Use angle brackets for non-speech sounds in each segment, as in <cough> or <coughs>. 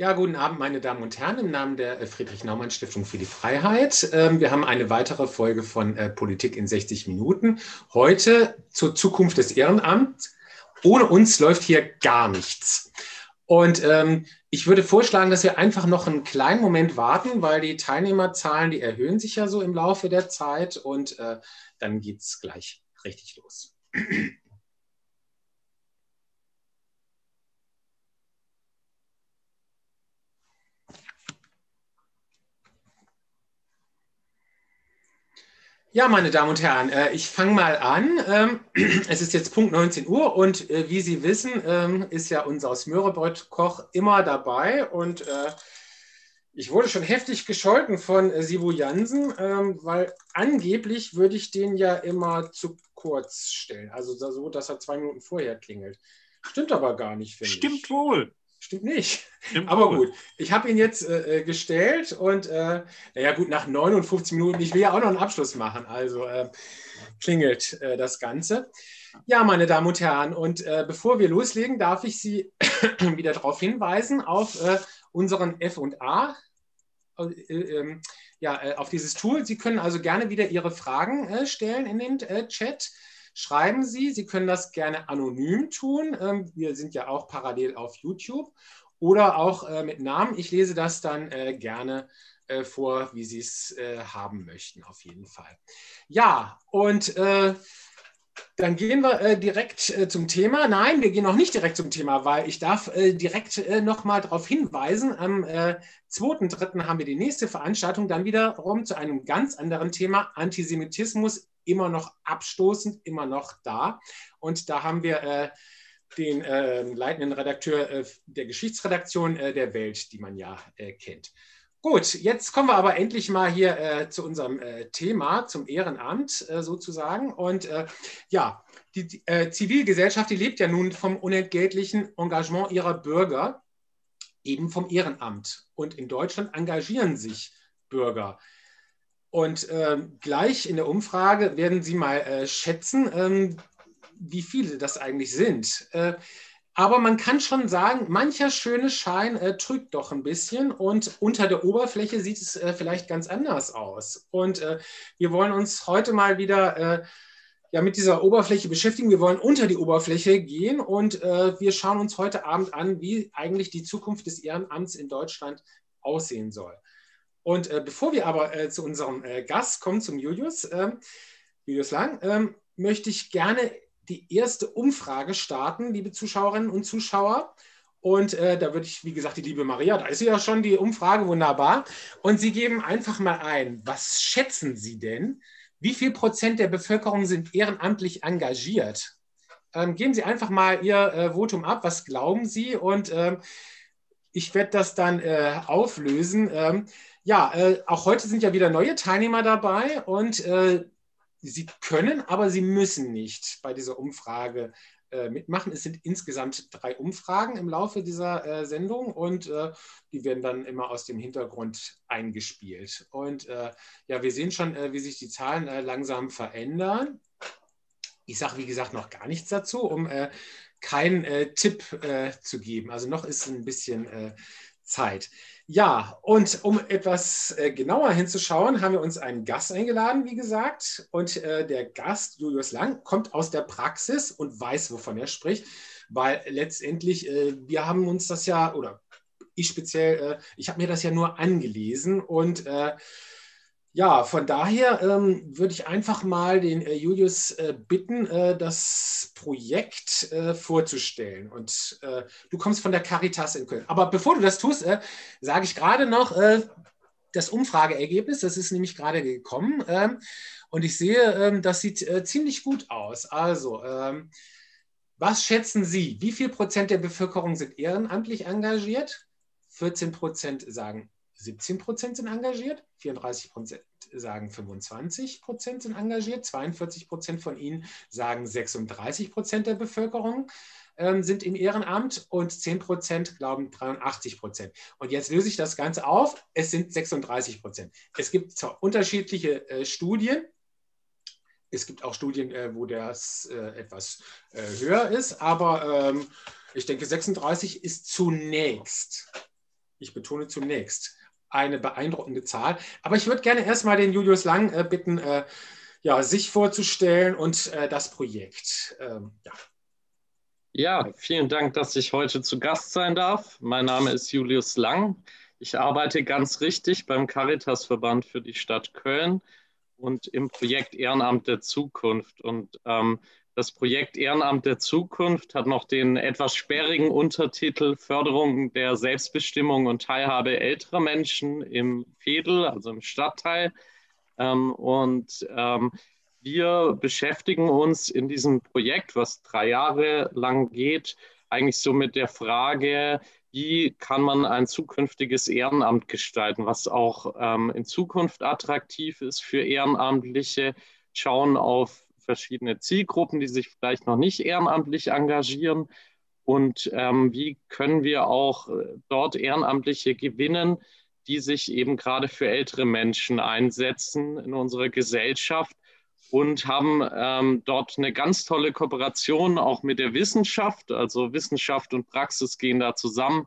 Ja, guten Abend, meine Damen und Herren, im Namen der äh, Friedrich-Naumann-Stiftung für die Freiheit. Ähm, wir haben eine weitere Folge von äh, Politik in 60 Minuten. Heute zur Zukunft des Ehrenamts. Ohne uns läuft hier gar nichts. Und ähm, ich würde vorschlagen, dass wir einfach noch einen kleinen Moment warten, weil die Teilnehmerzahlen, die erhöhen sich ja so im Laufe der Zeit und äh, dann geht es gleich richtig los. Ja, meine Damen und Herren, äh, ich fange mal an. Ähm, <clears throat> es ist jetzt Punkt 19 Uhr und äh, wie Sie wissen, ähm, ist ja unser Smörebrot-Koch immer dabei und äh, ich wurde schon heftig gescholten von Sivu Jansen, ähm, weil angeblich würde ich den ja immer zu kurz stellen, also so, dass er zwei Minuten vorher klingelt. Stimmt aber gar nicht, finde ich. Stimmt wohl. Stimmt nicht. Stimmt Aber gut, ich habe ihn jetzt äh, äh, gestellt und äh, naja gut, nach 59 Minuten, ich will ja auch noch einen Abschluss machen, also äh, klingelt äh, das Ganze. Ja, meine Damen und Herren, und äh, bevor wir loslegen, darf ich Sie <clears throat> wieder darauf hinweisen, auf unseren F&A, ähm, ja, auf dieses Tool. Sie können also gerne wieder Ihre Fragen stellen in den Chat schreiben Sie. Sie können das gerne anonym tun. Ähm, wir sind ja auch parallel auf YouTube oder auch äh, mit Namen. Ich lese das dann äh, gerne äh, vor, wie Sie es haben möchten, auf jeden Fall. Ja, und dann gehen wir äh, direkt äh, zum Thema. Nein, wir gehen noch nicht direkt zum Thema, weil ich darf äh, direkt nochmal darauf hinweisen. Am äh, 2.3. haben wir die nächste Veranstaltung, dann wiederum zu einem ganz anderen Thema, Antisemitismus immer noch abstoßend, immer noch da. Und da haben wir äh, den äh, leitenden Redakteur äh, der Geschichtsredaktion äh, der Welt, die man ja äh, kennt. Gut, jetzt kommen wir aber endlich mal hier äh, zu unserem Thema, zum Ehrenamt sozusagen. Und ja, die, die Zivilgesellschaft, die lebt ja nun vom unentgeltlichen Engagement ihrer Bürger, eben vom Ehrenamt. Und in Deutschland engagieren sich Bürger. Und ähm, gleich in der Umfrage werden Sie mal äh, schätzen, ähm, wie viele das eigentlich sind. Äh, aber man kann schon sagen, mancher schöne Schein äh, trügt doch ein bisschen und unter der Oberfläche sieht es äh, vielleicht ganz anders aus. Und äh, wir wollen uns heute mal wieder äh, ja, mit dieser Oberfläche beschäftigen. Wir wollen unter die Oberfläche gehen und wir schauen uns heute Abend an, wie eigentlich die Zukunft des Ehrenamts in Deutschland aussehen soll. Und äh, bevor wir aber äh, zu unserem äh, Gast kommen, zum Julius, ähm, Julius Lang, ähm, möchte ich gerne die erste Umfrage starten, liebe Zuschauerinnen und Zuschauer. Und äh, da würde ich, wie gesagt, die liebe Maria, da ist ja schon die Umfrage, wunderbar. Und Sie geben einfach mal ein, was schätzen Sie denn? Wie viel Prozent der Bevölkerung sind ehrenamtlich engagiert? Ähm, geben Sie einfach mal Ihr äh, Votum ab. Was glauben Sie? Und ähm, ich werde das dann äh, auflösen. Ähm, ja, äh, auch heute sind ja wieder neue Teilnehmer dabei und äh, sie können, aber sie müssen nicht bei dieser Umfrage äh, mitmachen. Es sind insgesamt drei Umfragen im Laufe dieser äh, Sendung und äh, die werden dann immer aus dem Hintergrund eingespielt. Und ja, wir sehen schon, wie sich die Zahlen langsam verändern. Ich sage, wie gesagt, noch gar nichts dazu, um keinen Tipp zu geben. Also noch ist ein bisschen Zeit. Ja, und um etwas äh, genauer hinzuschauen, haben wir uns einen Gast eingeladen, wie gesagt. Und äh, der Gast, Julius Lang, kommt aus der Praxis und weiß, wovon er spricht, weil letztendlich, äh, wir haben uns das ja, oder ich speziell, äh, ich habe mir das ja nur angelesen und äh, ja, von daher ähm, würde ich einfach mal den äh, Julius äh, bitten, äh, das Projekt äh, vorzustellen. Und äh, du kommst von der Caritas in Köln. Aber bevor du das tust, äh, sage ich gerade noch das Umfrageergebnis. Das ist nämlich gerade gekommen. Ähm, und ich sehe, ähm, das sieht ziemlich gut aus. Also, ähm, was schätzen Sie? Wie viel Prozent der Bevölkerung sind ehrenamtlich engagiert? 14 Prozent sagen 17 Prozent sind engagiert, 34 Prozent sagen 25 Prozent sind engagiert, 42 Prozent von ihnen sagen 36 Prozent der Bevölkerung ähm, sind im Ehrenamt und 10 Prozent glauben 83 Prozent. Und jetzt löse ich das Ganze auf, es sind 36 Prozent. Es gibt zwar unterschiedliche äh, Studien, es gibt auch Studien, äh, wo das äh, etwas äh, höher ist, aber ähm, ich denke, 36 ist zunächst Ich betone zunächst eine beeindruckende Zahl. Aber ich würde gerne erstmal den Julius Lang äh, bitten, äh, ja, sich vorzustellen und äh, das Projekt. Ähm, ja. ja, vielen Dank, dass ich heute zu Gast sein darf. Mein Name ist Julius Lang. Ich arbeite ganz richtig beim Caritasverband für die Stadt Köln und im Projekt Ehrenamt der Zukunft. Und ähm, das Projekt Ehrenamt der Zukunft hat noch den etwas sperrigen Untertitel Förderung der Selbstbestimmung und Teilhabe älterer Menschen im Fedel, also im Stadtteil. Ähm, und ähm, wir beschäftigen uns in diesem Projekt, was drei Jahre lang geht, eigentlich so mit der Frage, wie kann man ein zukünftiges Ehrenamt gestalten, was auch ähm, in Zukunft attraktiv ist für Ehrenamtliche, schauen auf verschiedene Zielgruppen, die sich vielleicht noch nicht ehrenamtlich engagieren und ähm, wie können wir auch äh, dort Ehrenamtliche gewinnen, die sich eben gerade für ältere Menschen einsetzen in unserer Gesellschaft und haben ähm, dort eine ganz tolle Kooperation auch mit der Wissenschaft. Also Wissenschaft und Praxis gehen da zusammen.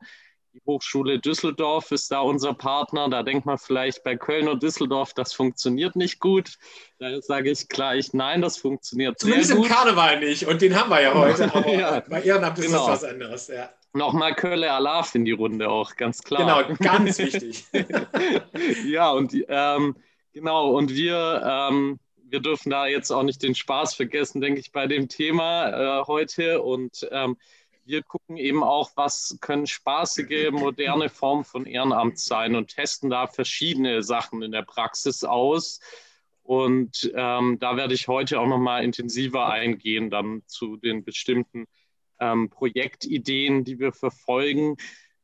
Die Hochschule Düsseldorf ist da unser Partner. Da denkt man vielleicht bei Köln und Düsseldorf, das funktioniert nicht gut. Da sage ich gleich, nein, das funktioniert Zumindest sehr gut. im Karneval nicht. Und den haben wir ja heute. Aber <laughs> ja, bei Ehrenamt ist genau. das was anderes. Ja. Nochmal Kölle Alaf in die Runde auch, ganz klar. Genau, ganz <laughs> wichtig. <laughs> ja, und ähm, genau, und wir ähm, wir dürfen da jetzt auch nicht den Spaß vergessen, denke ich, bei dem Thema äh, heute. Und ähm, wir gucken eben auch, was können spaßige, moderne Formen von Ehrenamt sein und testen da verschiedene Sachen in der Praxis aus. Und ähm, da werde ich heute auch noch mal intensiver eingehen, dann zu den bestimmten ähm, Projektideen, die wir verfolgen.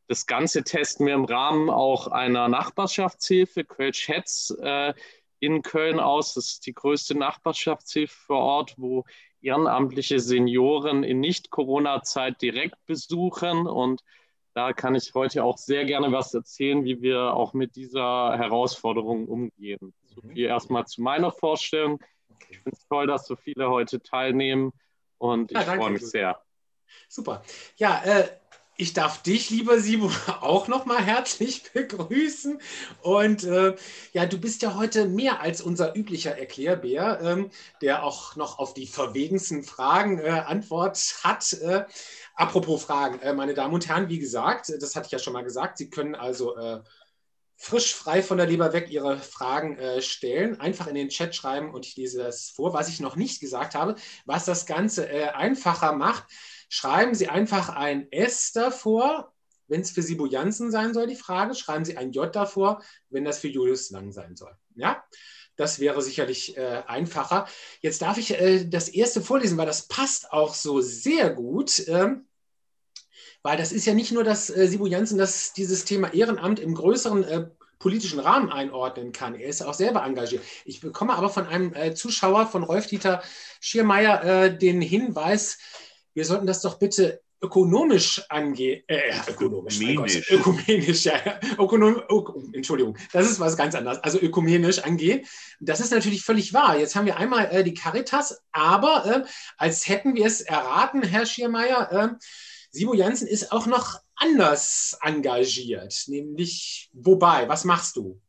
Das Ganze testen wir im Rahmen auch einer Nachbarschaftshilfe, Kölsch-Hetz, äh, in Köln aus. Das ist die größte Nachbarschaftshilfe vor Ort, wo ehrenamtliche Senioren in Nicht-Corona-Zeit direkt besuchen. Und da kann ich heute auch sehr gerne was erzählen, wie wir auch mit dieser Herausforderung umgehen. So viel erstmal zu meiner Vorstellung. Ich finde es toll, dass so viele heute teilnehmen und ich ja, freue mich sehr. Super. Ja, äh, ich darf dich, lieber Sibo, <laughs> auch nochmal herzlich <laughs> begrüßen. Und äh, ja, du bist ja heute mehr als unser üblicher Erklärbär, ähm, der auch noch auf die verwegensten Fragen äh, Antwort hat. Äh, apropos Fragen, äh, meine Damen und Herren, wie gesagt, das hatte ich ja schon mal gesagt, Sie können also äh, frisch frei von der Leber weg Ihre Fragen äh, stellen. Einfach in den Chat schreiben und ich lese das vor. Was ich noch nicht gesagt habe, was das Ganze einfacher macht Schreiben Sie einfach ein S davor, wenn es für Sibo Jansen sein soll, die Frage. Schreiben Sie ein J davor, wenn das für Julius Lang sein soll. Ja, das wäre sicherlich äh, einfacher. Jetzt darf ich äh, das erste vorlesen, weil das passt auch so sehr gut. Ähm, weil das ist ja nicht nur, dass äh, Sibo Jansen das, dieses Thema Ehrenamt im größeren äh, politischen Rahmen einordnen kann. Er ist auch selber engagiert. Ich bekomme aber von einem äh, Zuschauer, von Rolf-Dieter Schiermeier, äh, den Hinweis, wir sollten das doch bitte ökonomisch angehen, äh, ökonomisch, ökumenisch, ökumenisch ja, Ökonom, Öko, Entschuldigung, das ist was ganz anderes, also ökumenisch angehen. Das ist natürlich völlig wahr. Jetzt haben wir einmal äh, die Caritas, aber äh, als hätten wir es erraten, Herr Schiermeier, äh, Sibo Jansen ist auch noch anders engagiert, nämlich wobei, was machst du?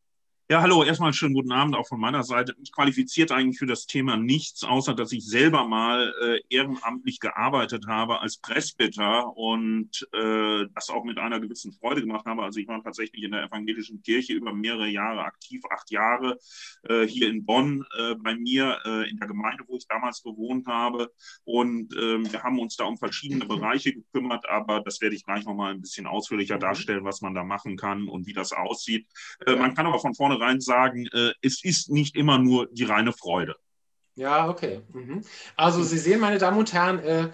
Ja, hallo, erstmal einen schönen guten Abend auch von meiner Seite. Ich qualifiziert eigentlich für das Thema nichts, außer dass ich selber mal äh, ehrenamtlich gearbeitet habe als Presbyter und äh, das auch mit einer gewissen Freude gemacht habe. Also ich war tatsächlich in der evangelischen Kirche über mehrere Jahre aktiv, acht Jahre äh, hier in Bonn äh, bei mir äh, in der Gemeinde, wo ich damals gewohnt habe. Und äh, wir haben uns da um verschiedene Bereiche gekümmert, aber das werde ich gleich nochmal ein bisschen ausführlicher darstellen, was man da machen kann und wie das aussieht. Äh, man kann aber von vorne vornherein sagen, äh, es ist nicht immer nur die reine Freude. Ja, okay. Mhm. Also Sie sehen, meine Damen und Herren, äh,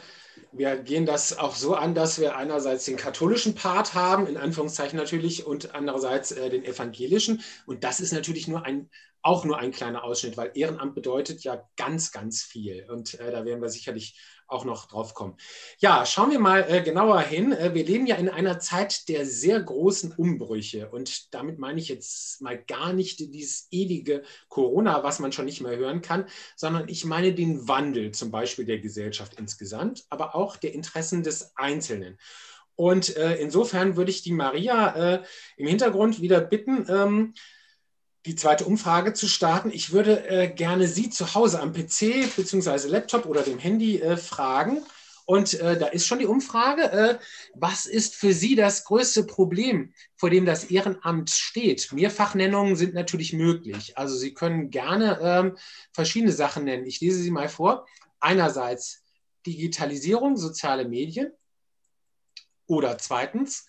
wir gehen das auch so an, dass wir einerseits den katholischen Part haben, in Anführungszeichen natürlich, und andererseits äh, den evangelischen. Und das ist natürlich nur ein, auch nur ein kleiner Ausschnitt, weil Ehrenamt bedeutet ja ganz, ganz viel. Und äh, da werden wir sicherlich auch noch drauf kommen. Ja, schauen wir mal äh, genauer hin. Äh, wir leben ja in einer Zeit der sehr großen Umbrüche und damit meine ich jetzt mal gar nicht dieses ewige Corona, was man schon nicht mehr hören kann, sondern ich meine den Wandel zum Beispiel der Gesellschaft insgesamt, aber auch der Interessen des Einzelnen. Und äh, insofern würde ich die Maria äh, im Hintergrund wieder bitten, ähm, die zweite Umfrage zu starten. Ich würde äh, gerne Sie zu Hause am PC bzw. Laptop oder dem Handy äh, fragen. Und äh, da ist schon die Umfrage, äh, was ist für Sie das größte Problem, vor dem das Ehrenamt steht? Mehrfachnennungen sind natürlich möglich. Also Sie können gerne ähm, verschiedene Sachen nennen. Ich lese sie mal vor. Einerseits Digitalisierung, soziale Medien. Oder zweitens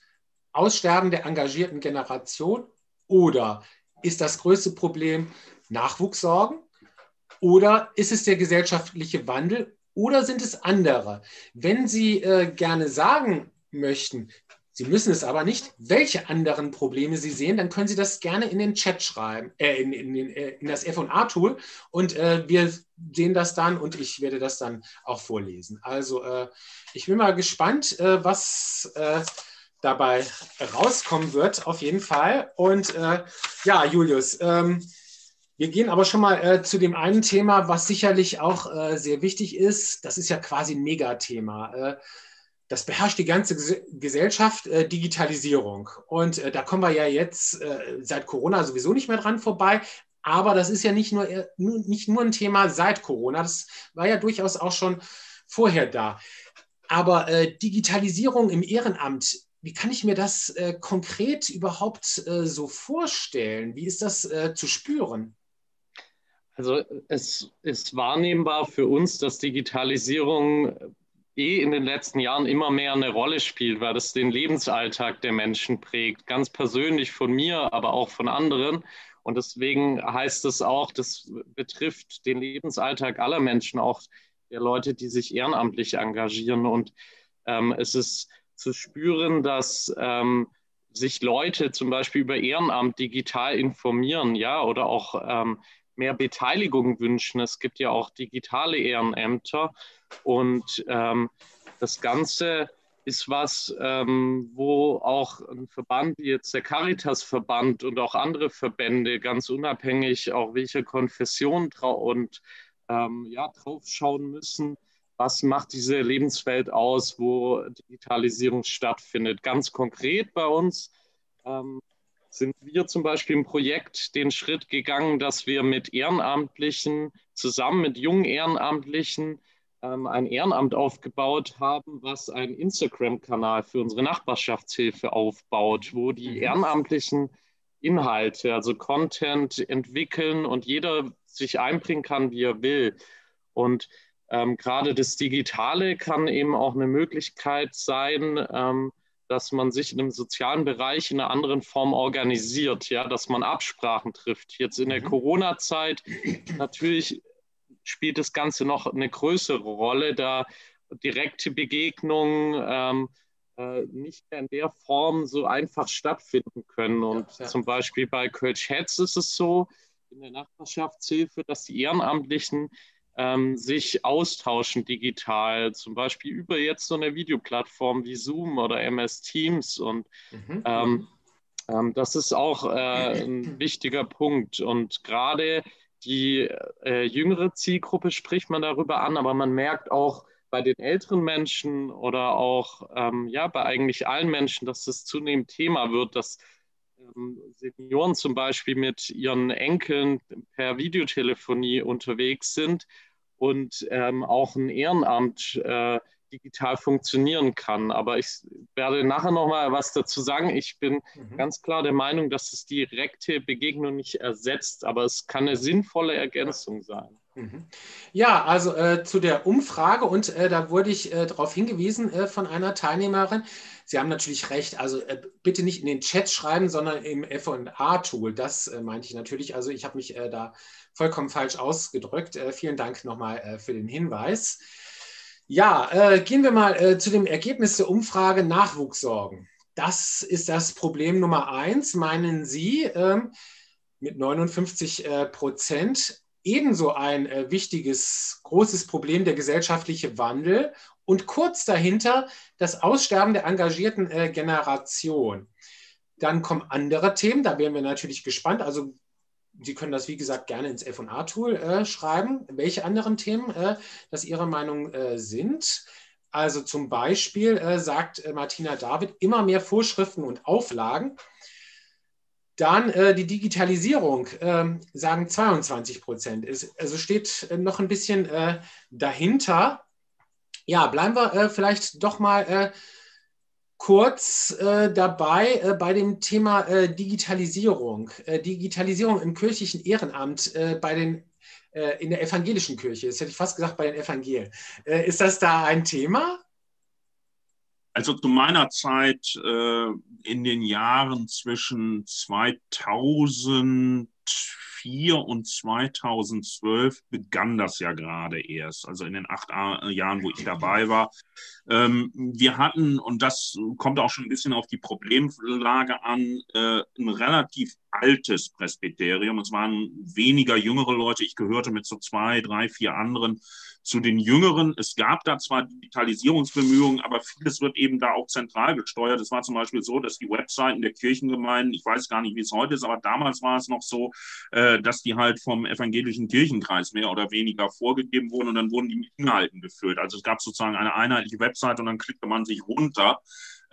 Aussterben der engagierten Generation. Oder ist das größte Problem Nachwuchssorgen? Oder ist es der gesellschaftliche Wandel? Oder sind es andere? Wenn Sie äh, gerne sagen möchten, Sie müssen es aber nicht, welche anderen Probleme Sie sehen, dann können Sie das gerne in den Chat schreiben, äh, in, in, in, äh, in das FA-Tool und äh, wir sehen das dann und ich werde das dann auch vorlesen. Also äh, ich bin mal gespannt, äh, was dabei rauskommen wird, auf jeden Fall. Und ja, Julius, ähm, wir gehen aber schon mal äh, zu dem einen Thema, was sicherlich auch äh, sehr wichtig ist. Das ist ja quasi ein Megathema. Äh, das beherrscht die ganze Gesellschaft, äh, Digitalisierung. Und äh, da kommen wir ja jetzt äh, seit Corona sowieso nicht mehr dran vorbei. Aber das ist ja nicht nur, nicht nur ein Thema seit Corona, das war ja durchaus auch schon vorher da. Aber Digitalisierung im Ehrenamt, wie kann ich mir das konkret überhaupt so vorstellen? Wie ist das zu spüren? Also es ist wahrnehmbar für uns, dass Digitalisierung eh in den letzten Jahren immer mehr eine Rolle spielt, weil das den Lebensalltag der Menschen prägt, ganz persönlich von mir, aber auch von anderen. Und deswegen heißt es auch, das betrifft den Lebensalltag aller Menschen, auch der Leute, die sich ehrenamtlich engagieren. Und ähm, es ist zu spüren, dass ähm, sich Leute zum Beispiel über Ehrenamt digital informieren, ja, oder auch ähm, mehr Beteiligung wünschen. Es gibt ja auch digitale Ehrenämter und ähm, das Ganze ist was, ähm, wo auch ein Verband wie jetzt der Caritas-Verband und auch andere Verbände ganz unabhängig, auch welcher Konfession und ähm, ja, draufschauen müssen, was macht diese Lebenswelt aus, wo Digitalisierung stattfindet. Ganz konkret bei uns ähm, sind wir zum Beispiel im Projekt den Schritt gegangen, dass wir mit Ehrenamtlichen, zusammen mit jungen Ehrenamtlichen, ähm, ein Ehrenamt aufgebaut haben, was einen Instagram-Kanal für unsere Nachbarschaftshilfe aufbaut, wo die mhm. Ehrenamtlichen Inhalte, also Content entwickeln und jeder sich einbringen kann, wie er will. Und ähm, gerade das Digitale kann eben auch eine Möglichkeit sein, ähm, dass man sich in einem sozialen Bereich in einer anderen Form organisiert, ja, dass man Absprachen trifft. Jetzt in der mhm. Corona-Zeit natürlich spielt das Ganze noch eine größere Rolle, da direkte Begegnungen ähm, äh, nicht mehr in der Form so einfach stattfinden können. Und ja, ja. zum Beispiel bei Kölsch Hetz ist es so, in der Nachbarschaftshilfe, dass die Ehrenamtlichen ähm, sich austauschen digital, zum Beispiel über jetzt so eine Videoplattform wie Zoom oder MS Teams. Und mhm. ähm, ähm, das ist auch äh, ein wichtiger Punkt. Und gerade die äh, jüngere Zielgruppe spricht man darüber an, aber man merkt auch bei den älteren Menschen oder auch ähm, ja, bei eigentlich allen Menschen, dass das zunehmend Thema wird, dass ähm, Senioren zum Beispiel mit ihren Enkeln per Videotelefonie unterwegs sind und ähm, auch ein Ehrenamt äh, digital funktionieren kann. Aber ich werde nachher noch mal was dazu sagen. Ich bin mhm. ganz klar der Meinung, dass es direkte Begegnung nicht ersetzt, aber es kann eine sinnvolle Ergänzung sein. Mhm. Ja, also äh, zu der Umfrage und äh, da wurde ich äh, darauf hingewiesen äh, von einer Teilnehmerin. Sie haben natürlich recht, also äh, bitte nicht in den Chat schreiben, sondern im FA-Tool. Das äh, meinte ich natürlich. Also ich habe mich da vollkommen falsch ausgedrückt. Vielen Dank nochmal für den Hinweis. Ja, gehen wir mal zu dem Ergebnis der Umfrage Nachwuchssorgen. Das ist das Problem Nummer eins, meinen Sie, ähm, mit 59 äh, Prozent. Ebenso ein äh, wichtiges, großes Problem der gesellschaftliche Wandel und kurz dahinter das Aussterben der engagierten Generation. Dann kommen andere Themen, da wären wir natürlich gespannt. Also Sie können das, wie gesagt, gerne ins FA-Tool äh, schreiben, welche anderen Themen äh, das Ihre Meinung äh, sind. Also zum Beispiel äh, sagt äh, Martina David immer mehr Vorschriften und Auflagen. Dann äh, die Digitalisierung, ähm, sagen 22 Prozent. Also steht äh, noch ein bisschen äh, dahinter. Ja, bleiben wir äh, vielleicht doch mal kurz dabei bei dem Thema Digitalisierung. Digitalisierung im kirchlichen Ehrenamt bei den äh, in der evangelischen Kirche, das hätte ich fast gesagt bei den Evangelien. Äh, ist das da ein Thema? Also zu meiner Zeit äh, in den Jahren zwischen 2000 2004 und 2012 begann das ja gerade erst, also in den acht Jahren, wo ich dabei war. Ähm, wir hatten, und das kommt auch schon ein bisschen auf die Problemlage an, äh, ein relativ altes Presbyterium. Es waren weniger jüngere Leute. Ich gehörte mit so zwei, drei, vier anderen zu den Jüngeren. Es gab da zwar Digitalisierungsbemühungen, aber vieles wird eben da auch zentral gesteuert. Es war zum Beispiel so, dass die Webseiten der Kirchengemeinden, ich weiß gar nicht, wie es heute ist, aber damals war es noch so, äh, dass die halt vom evangelischen Kirchenkreis mehr oder weniger vorgegeben wurden und dann wurden die mit Inhalten gefüllt. Also es gab sozusagen eine einheitliche Webseite und dann klickte man sich runter.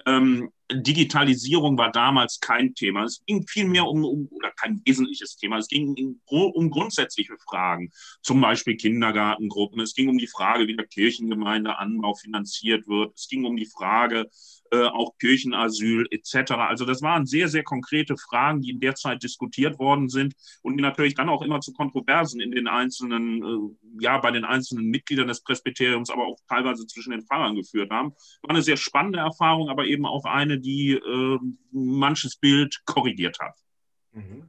Ähm, Digitalisierung war damals kein Thema. Es ging vielmehr um, um, oder kein wesentliches Thema, es ging um grundsätzliche Fragen, zum Beispiel Kindergartengruppen. Es ging um die Frage, wie der Kirchengemeindeanbau finanziert wird. Es ging um die Frage, äh, auch Kirchenasyl etc. Also das waren sehr, sehr konkrete Fragen, die in der Zeit diskutiert worden sind und die natürlich dann auch immer zu Kontroversen in den einzelnen, äh, ja, bei den einzelnen Mitgliedern des Presbyteriums, aber auch teilweise zwischen den Pfarrern geführt haben. War eine sehr spannende Erfahrung, aber eben auch eine, die äh, manches Bild korrigiert hat. Mhm.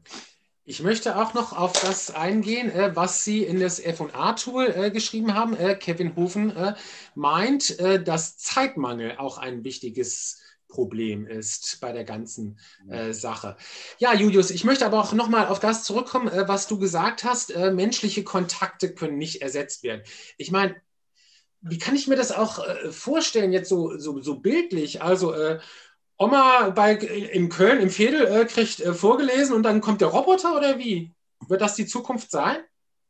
Ich möchte auch noch auf das eingehen, äh, was Sie in das FA-Tool äh, geschrieben haben. Äh, Kevin Hofen äh, meint, äh, dass Zeitmangel auch ein wichtiges Problem ist bei der ganzen äh, Sache. Ja, Julius, ich möchte aber auch nochmal auf das zurückkommen, was du gesagt hast. menschliche Kontakte können nicht ersetzt werden. Ich meine, wie kann ich mir das auch vorstellen, jetzt so, so, so bildlich? Also, Oma bei, in Köln im Fädel äh, kriegt äh, vorgelesen und dann kommt der Roboter oder wie? Wird das die Zukunft sein?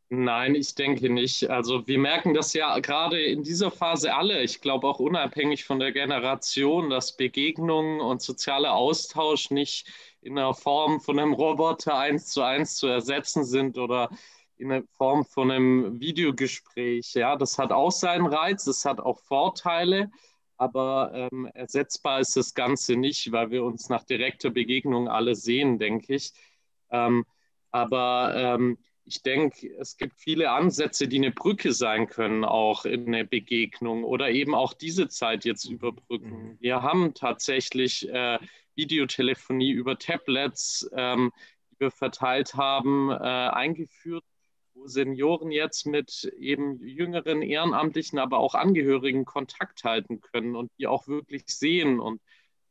Nein, ich denke nicht. Also wir merken das ja gerade in dieser Phase alle. Ich glaube auch unabhängig von der Generation, dass Begegnungen und sozialer Austausch nicht in der Form von einem Roboter eins zu eins zu ersetzen sind oder in der Form von einem Videogespräch. Ja, das hat auch seinen Reiz, es hat auch Vorteile aber ähm, ersetzbar ist das Ganze nicht, weil wir uns nach direkter Begegnung alle sehen, denke ich. Ähm, aber ähm, ich denke, es gibt viele Ansätze, die eine Brücke sein können, auch in der Begegnung oder eben auch diese Zeit jetzt überbrücken. Mhm. Wir haben tatsächlich äh, Videotelefonie über Tablets, ähm, die wir verteilt haben, äh, eingeführt wo Senioren jetzt mit eben jüngeren Ehrenamtlichen, aber auch Angehörigen Kontakt halten können und die auch wirklich sehen. Und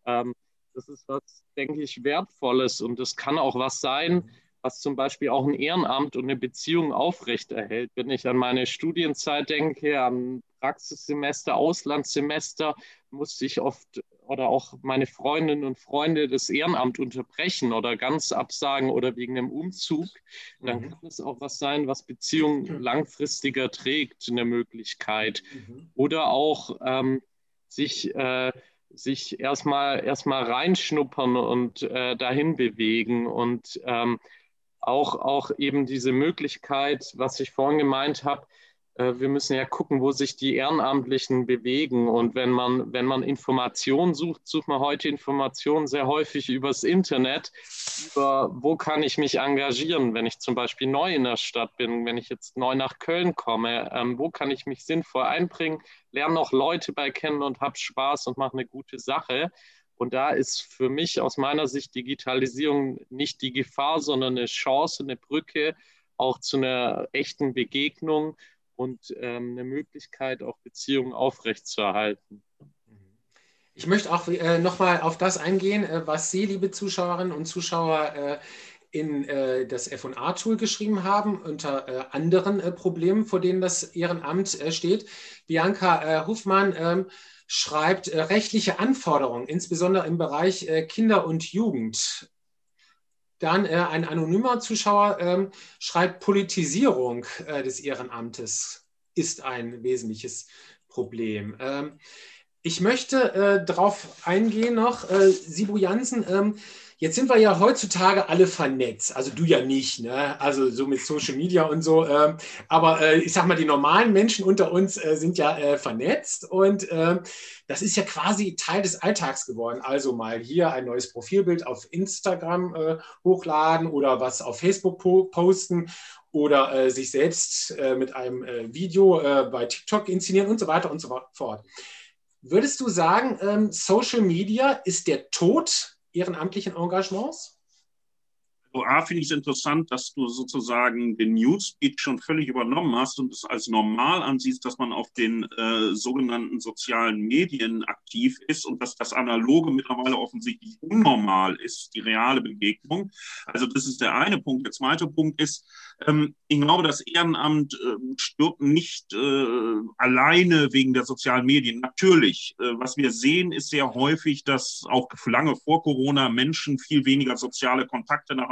ähm, das ist was, denke ich, Wertvolles. Und es kann auch was sein, was zum Beispiel auch ein Ehrenamt und eine Beziehung aufrechterhält. Wenn ich an meine Studienzeit denke, an Praxissemester, Auslandssemester, musste ich oft oder auch meine Freundinnen und Freunde das Ehrenamt unterbrechen oder ganz absagen oder wegen einem Umzug, dann mhm. kann es auch was sein, was Beziehungen langfristiger trägt, eine Möglichkeit. Mhm. Oder auch ähm, sich, äh, sich erstmal erstmal reinschnuppern und äh, dahin bewegen und ähm, auch, auch eben diese Möglichkeit, was ich vorhin gemeint habe, wir müssen ja gucken, wo sich die Ehrenamtlichen bewegen. Und wenn man, wenn man Informationen sucht, sucht man heute Informationen sehr häufig übers Internet, über wo kann ich mich engagieren, wenn ich zum Beispiel neu in der Stadt bin, wenn ich jetzt neu nach Köln komme, ähm, wo kann ich mich sinnvoll einbringen, lerne noch Leute bei kennen und habe Spaß und mache eine gute Sache. Und da ist für mich aus meiner Sicht Digitalisierung nicht die Gefahr, sondern eine Chance, eine Brücke auch zu einer echten Begegnung und ähm, eine Möglichkeit, auch Beziehungen aufrechtzuerhalten. Ich möchte auch äh, nochmal auf das eingehen, äh, was Sie, liebe Zuschauerinnen und Zuschauer, äh, in äh, das FA-Tool geschrieben haben, unter äh, anderen äh, Problemen, vor denen das Ehrenamt äh, steht. Bianca Hofmann ähm, schreibt rechtliche Anforderungen, insbesondere im Bereich Kinder und Jugend. Dann äh, ein anonymer Zuschauer ähm, schreibt, Politisierung äh, des Ehrenamtes ist ein wesentliches Problem. Ähm, ich möchte äh, darauf eingehen noch, äh, Sibu Jansen, ähm, Jetzt sind wir ja heutzutage alle vernetzt. Also du ja nicht, ne? Also so mit Social Media und so. Ähm, aber äh, ich sag mal, die normalen Menschen unter uns äh, sind ja äh, vernetzt und ähm, das ist ja quasi Teil des Alltags geworden. Also mal hier ein neues Profilbild auf Instagram äh, hochladen oder was auf Facebook po posten oder äh, sich selbst äh, mit einem Video bei TikTok inszenieren und so weiter und so fort. Würdest du sagen, ähm, Social Media ist der Tod ehrenamtlichen Engagements? Also A, finde ich es interessant, dass du sozusagen den Newspeak schon völlig übernommen hast und es als normal ansiehst, dass man auf den äh, sogenannten sozialen Medien aktiv ist und dass das Analoge mittlerweile offensichtlich unnormal ist, die reale Begegnung. Also das ist der eine Punkt. Der zweite Punkt ist, ähm, ich glaube, das Ehrenamt äh, stirbt nicht äh, alleine wegen der sozialen Medien. Natürlich, äh, was wir sehen, ist sehr häufig, dass auch lange vor Corona Menschen viel weniger soziale Kontakte nach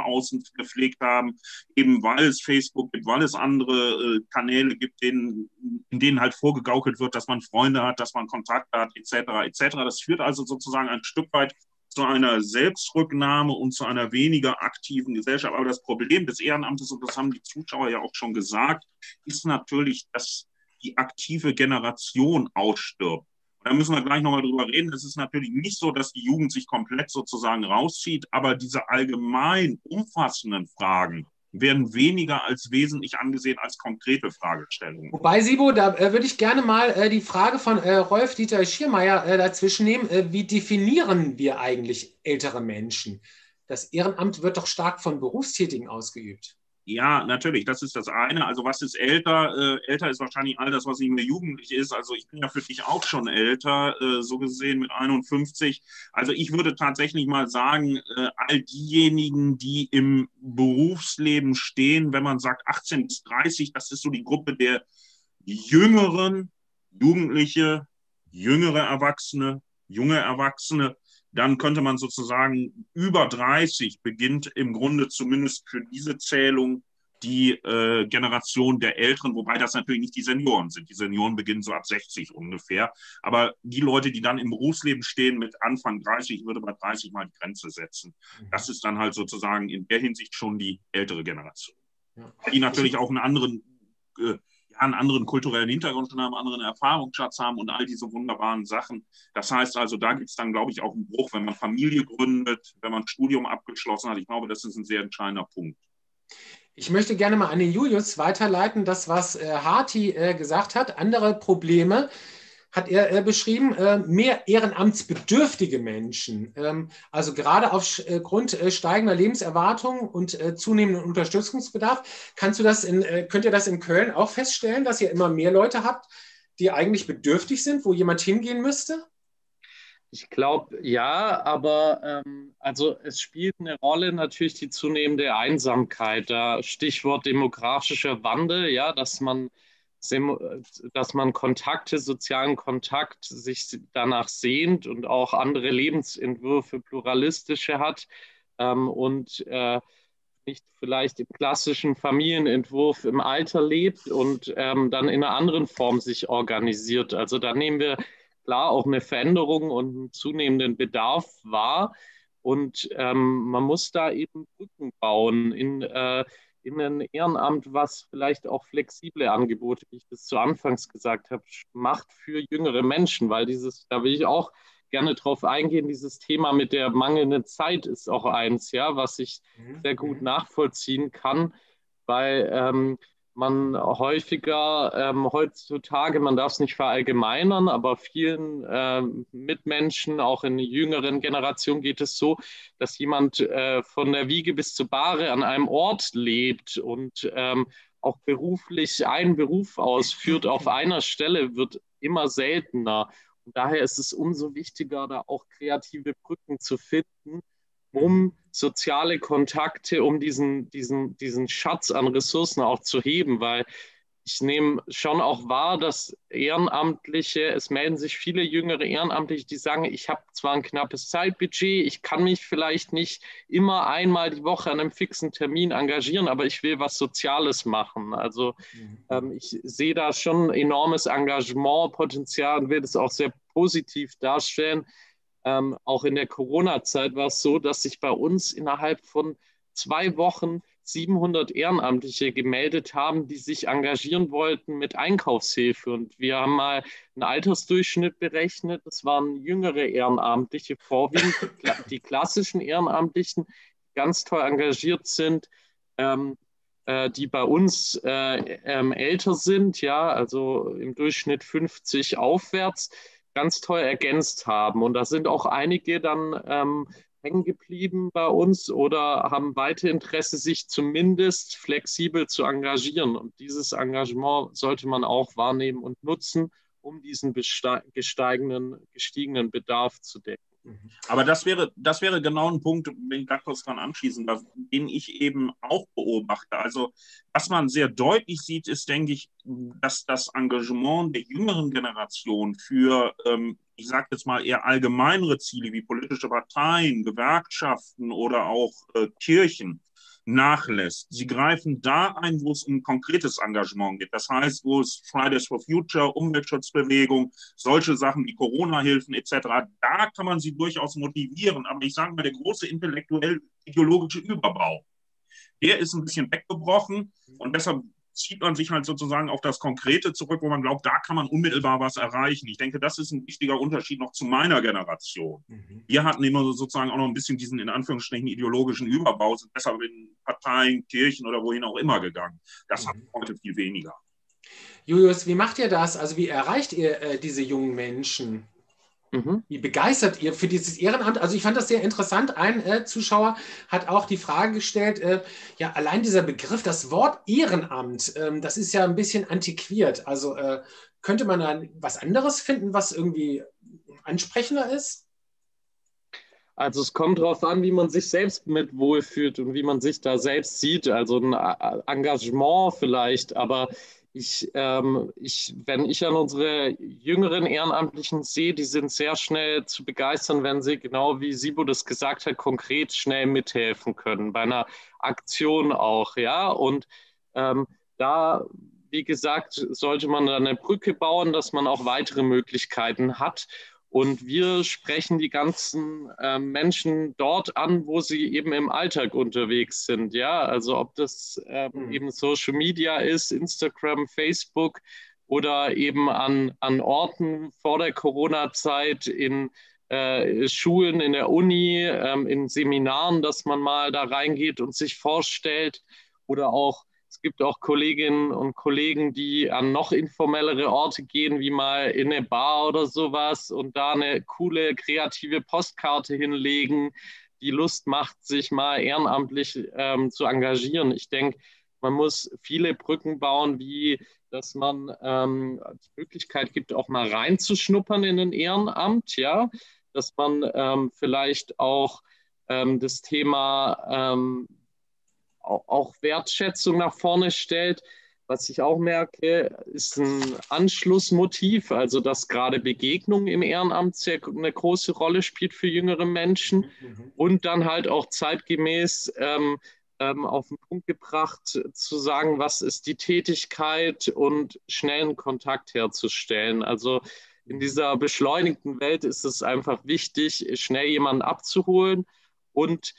gepflegt haben, eben weil es Facebook gibt, weil es andere äh, Kanäle gibt, denen, in denen halt vorgegaukelt wird, dass man Freunde hat, dass man Kontakte hat, etc. etc. Das führt also sozusagen ein Stück weit zu einer Selbstrücknahme und zu einer weniger aktiven Gesellschaft. Aber das Problem des Ehrenamtes, und das haben die Zuschauer ja auch schon gesagt, ist natürlich, dass die aktive Generation ausstirbt. Da müssen wir gleich nochmal drüber reden. Es ist natürlich nicht so, dass die Jugend sich komplett sozusagen rauszieht, aber diese allgemein umfassenden Fragen, werden weniger als wesentlich angesehen als konkrete Fragestellungen. Wobei, Sibo, da äh, würde ich gerne mal äh, die Frage von äh, Rolf Dieter Schiermeier äh, dazwischen nehmen. Äh, wie definieren wir eigentlich ältere Menschen? Das Ehrenamt wird doch stark von Berufstätigen ausgeübt. Ja, natürlich, das ist das eine. Also was ist älter? Äh, älter ist wahrscheinlich all das, was nicht mehr jugendlich ist. Also ich bin ja für dich auch schon älter, äh, so gesehen mit 51. Also ich würde tatsächlich mal sagen, äh, all diejenigen, die im Berufsleben stehen, wenn man sagt 18 bis 30, das ist so die Gruppe der jüngeren Jugendliche, jüngere Erwachsene, junge Erwachsene, dann könnte man sozusagen über 30 beginnt im Grunde zumindest für diese Zählung die äh, Generation der Älteren, wobei das natürlich nicht die Senioren sind. Die Senioren beginnen so ab 60 ungefähr. Aber die Leute, die dann im Berufsleben stehen mit Anfang 30, ich würde bei 30 mal die Grenze setzen. Mhm. Das ist dann halt sozusagen in der Hinsicht schon die ältere Generation. Die natürlich auch einen anderen äh, einen anderen kulturellen Hintergrund schon haben, anderen Erfahrungsschatz haben und all diese wunderbaren Sachen. Das heißt also, da gibt es dann, glaube ich, auch einen Bruch, wenn man Familie gründet, wenn man Studium abgeschlossen hat. Ich glaube, das ist ein sehr entscheidender Punkt. Ich möchte gerne mal an den Julius weiterleiten, das, was äh, Harti äh, gesagt hat. Andere Probleme hat er äh, beschrieben, äh, mehr ehrenamtsbedürftige Menschen. Ähm, also gerade aufgrund äh, steigender Lebenserwartung und zunehmenden Unterstützungsbedarf. Kannst du das in, könnt ihr das in Köln auch feststellen, dass ihr immer mehr Leute habt, die eigentlich bedürftig sind, wo jemand hingehen müsste? Ich glaube ja, aber ähm, also es spielt eine Rolle natürlich die zunehmende Einsamkeit. Da Stichwort demografischer Wandel, ja, dass man dass man Kontakte, sozialen Kontakt sich danach sehnt und auch andere Lebensentwürfe, pluralistische hat ähm, und äh, nicht vielleicht im klassischen Familienentwurf im Alter lebt und ähm, dann in einer anderen Form sich organisiert. Also da nehmen wir klar auch eine Veränderung und einen zunehmenden Bedarf wahr. Und ähm, man muss da eben Brücken bauen in äh, in ein Ehrenamt, was vielleicht auch flexible Angebote, wie ich das zu Anfangs gesagt habe, macht für jüngere Menschen, weil dieses, da will ich auch gerne drauf eingehen, dieses Thema mit der mangelnden Zeit ist auch eins, ja, was ich mhm. sehr gut mhm. nachvollziehen kann, weil ähm, man häufiger ähm, heutzutage, man darf es nicht verallgemeinern, aber vielen äh, Mitmenschen, auch in jüngeren Generationen, geht es so, dass jemand äh, von der Wiege bis zur Bahre an einem Ort lebt und ähm, auch beruflich einen Beruf ausführt auf einer Stelle, wird immer seltener. Und daher ist es umso wichtiger, da auch kreative Brücken zu finden, um soziale Kontakte, um diesen, diesen, diesen Schatz an Ressourcen auch zu heben, weil ich nehme schon auch wahr, dass Ehrenamtliche, es melden sich viele jüngere Ehrenamtliche, die sagen, ich habe zwar ein knappes Zeitbudget, ich kann mich vielleicht nicht immer einmal die Woche an einem fixen Termin engagieren, aber ich will was Soziales machen. Also mhm. ähm, ich sehe da schon enormes Engagementpotenzial und will das auch sehr positiv darstellen. Ähm, auch in der Corona-Zeit war es so, dass sich bei uns innerhalb von zwei Wochen 700 Ehrenamtliche gemeldet haben, die sich engagieren wollten mit Einkaufshilfe. Und wir haben mal einen Altersdurchschnitt berechnet. Das waren jüngere Ehrenamtliche, vorwiegend die klassischen Ehrenamtlichen, die ganz toll engagiert sind, ähm, äh, die bei uns äh, ähm, älter sind, ja, also im Durchschnitt 50 aufwärts ganz toll ergänzt haben. Und da sind auch einige dann ähm, hängen geblieben bei uns oder haben weiter Interesse, sich zumindest flexibel zu engagieren. Und dieses Engagement sollte man auch wahrnehmen und nutzen, um diesen gestiegenen Bedarf zu decken. Aber das wäre, das wäre genau ein Punkt, wenn ich da kurz dran anschließen darf, den ich eben auch beobachte. Also was man sehr deutlich sieht, ist, denke ich, dass das Engagement der jüngeren Generation für, ähm, ich sage jetzt mal, eher allgemeinere Ziele wie politische Parteien, Gewerkschaften oder auch äh, Kirchen nachlässt. Sie greifen da ein, wo es um konkretes Engagement geht. Das heißt, wo es Fridays for Future, Umweltschutzbewegung, solche Sachen wie Corona-Hilfen etc., da kann man sie durchaus motivieren. Aber ich sage mal, der große intellektuell-ideologische Überbau, der ist ein bisschen weggebrochen und deshalb zieht man sich halt sozusagen auf das Konkrete zurück, wo man glaubt, da kann man unmittelbar was erreichen. Ich denke, das ist ein wichtiger Unterschied noch zu meiner Generation. Mhm. Wir hatten immer sozusagen auch noch ein bisschen diesen in Anführungsstrichen ideologischen Überbau, sind deshalb in Parteien, Kirchen oder wohin auch immer gegangen. Das mhm. hat heute viel weniger. Julius, wie macht ihr das? Also wie erreicht ihr äh, diese jungen Menschen? Mhm. Wie begeistert ihr für dieses Ehrenamt? Also ich fand das sehr interessant. Ein äh, Zuschauer hat auch die Frage gestellt, äh, ja, allein dieser Begriff, das Wort Ehrenamt, ähm, das ist ja ein bisschen antiquiert. Also äh, könnte man da was anderes finden, was irgendwie ansprechender ist? Also es kommt darauf an, wie man sich selbst mit wohlfühlt und wie man sich da selbst sieht. Also ein äh, Engagement vielleicht, aber ich, ähm, ich, wenn ich an unsere jüngeren Ehrenamtlichen sehe, die sind sehr schnell zu begeistern, wenn sie, genau wie Sibo das gesagt hat, konkret schnell mithelfen können, bei einer Aktion auch, ja. Und ähm, da, wie gesagt, sollte man dann eine Brücke bauen, dass man auch weitere Möglichkeiten hat. Und wir sprechen die ganzen äh, Menschen dort an, wo sie eben im Alltag unterwegs sind. Ja, also ob das ähm, mhm. eben Social Media ist, Instagram, Facebook oder eben an, an Orten vor der Corona-Zeit in äh, Schulen, in der Uni, ähm, in Seminaren, dass man mal da reingeht und sich vorstellt oder auch es gibt auch Kolleginnen und Kollegen, die an noch informellere Orte gehen, wie mal in eine Bar oder sowas und da eine coole, kreative Postkarte hinlegen, die Lust macht, sich mal ehrenamtlich ähm, zu engagieren. Ich denke, man muss viele Brücken bauen, wie dass man ähm, die Möglichkeit gibt, auch mal reinzuschnuppern in ein Ehrenamt, ja, dass man ähm, vielleicht auch ähm, das Thema auch Wertschätzung nach vorne stellt. Was ich auch merke, ist ein Anschlussmotiv, also dass gerade Begegnung im Ehrenamt sehr eine große Rolle spielt für jüngere Menschen mhm. und dann halt auch zeitgemäß ähm, ähm, auf den Punkt gebracht zu sagen, was ist die Tätigkeit und schnellen Kontakt herzustellen. Also in dieser beschleunigten Welt ist es einfach wichtig, schnell jemanden abzuholen und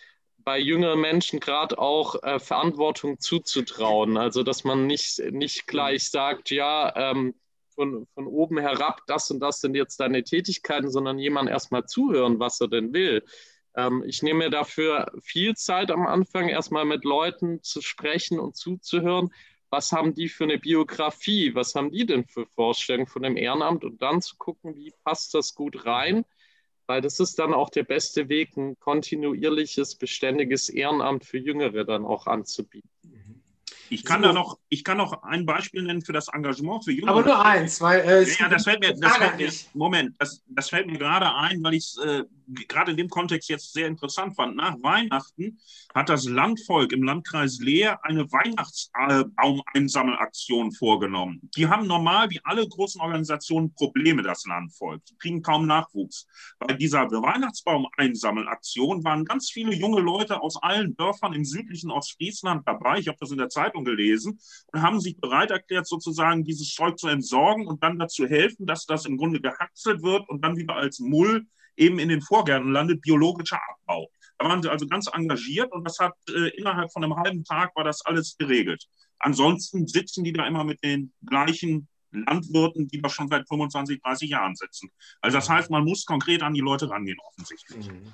bei jüngeren Menschen gerade auch äh, Verantwortung zuzutrauen. Also, dass man nicht, nicht gleich sagt, ja, ähm, von, von oben herab, das und das sind jetzt deine Tätigkeiten, sondern jemand erstmal zuhören, was er denn will. Ähm, ich nehme mir dafür viel Zeit am Anfang, erstmal mit Leuten zu sprechen und zuzuhören. Was haben die für eine Biografie? Was haben die denn für Vorstellungen von dem Ehrenamt? Und dann zu gucken, wie passt das gut rein weil das ist dann auch der beste Weg, ein kontinuierliches, beständiges Ehrenamt für Jüngere dann auch anzubieten. Ich kann so. da noch, ich kann noch ein Beispiel nennen für das Engagement für Jüngere. Aber nur eins, weil äh, ja, das fällt mir, das fällt mir Moment, das, das fällt mir gerade ein, weil ich es äh, gerade in dem Kontext jetzt sehr interessant fand. Nach Weihnachten hat das Landvolk im Landkreis Leer eine Weihnachtsbaumeinsammelaktion vorgenommen. Die haben normal wie alle großen Organisationen Probleme, das Landvolk. Die kriegen kaum Nachwuchs. Bei dieser Weihnachtsbaumeinsammelaktion waren ganz viele junge Leute aus allen Dörfern im südlichen Ostfriesland dabei. Ich habe das in der Zeitung gelesen und haben sich bereit erklärt, sozusagen dieses Zeug zu entsorgen und dann dazu helfen, dass das im Grunde gehackselt wird und dann wieder als Mull eben in den Vorgärten landet, biologischer Abbau. Da waren sie also ganz engagiert und das hat äh, innerhalb von einem halben Tag war das alles geregelt. Ansonsten sitzen die da immer mit den gleichen Landwirten, die da schon seit 25, 30 Jahren sitzen. Also das heißt, man muss konkret an die Leute rangehen, offensichtlich. Mhm.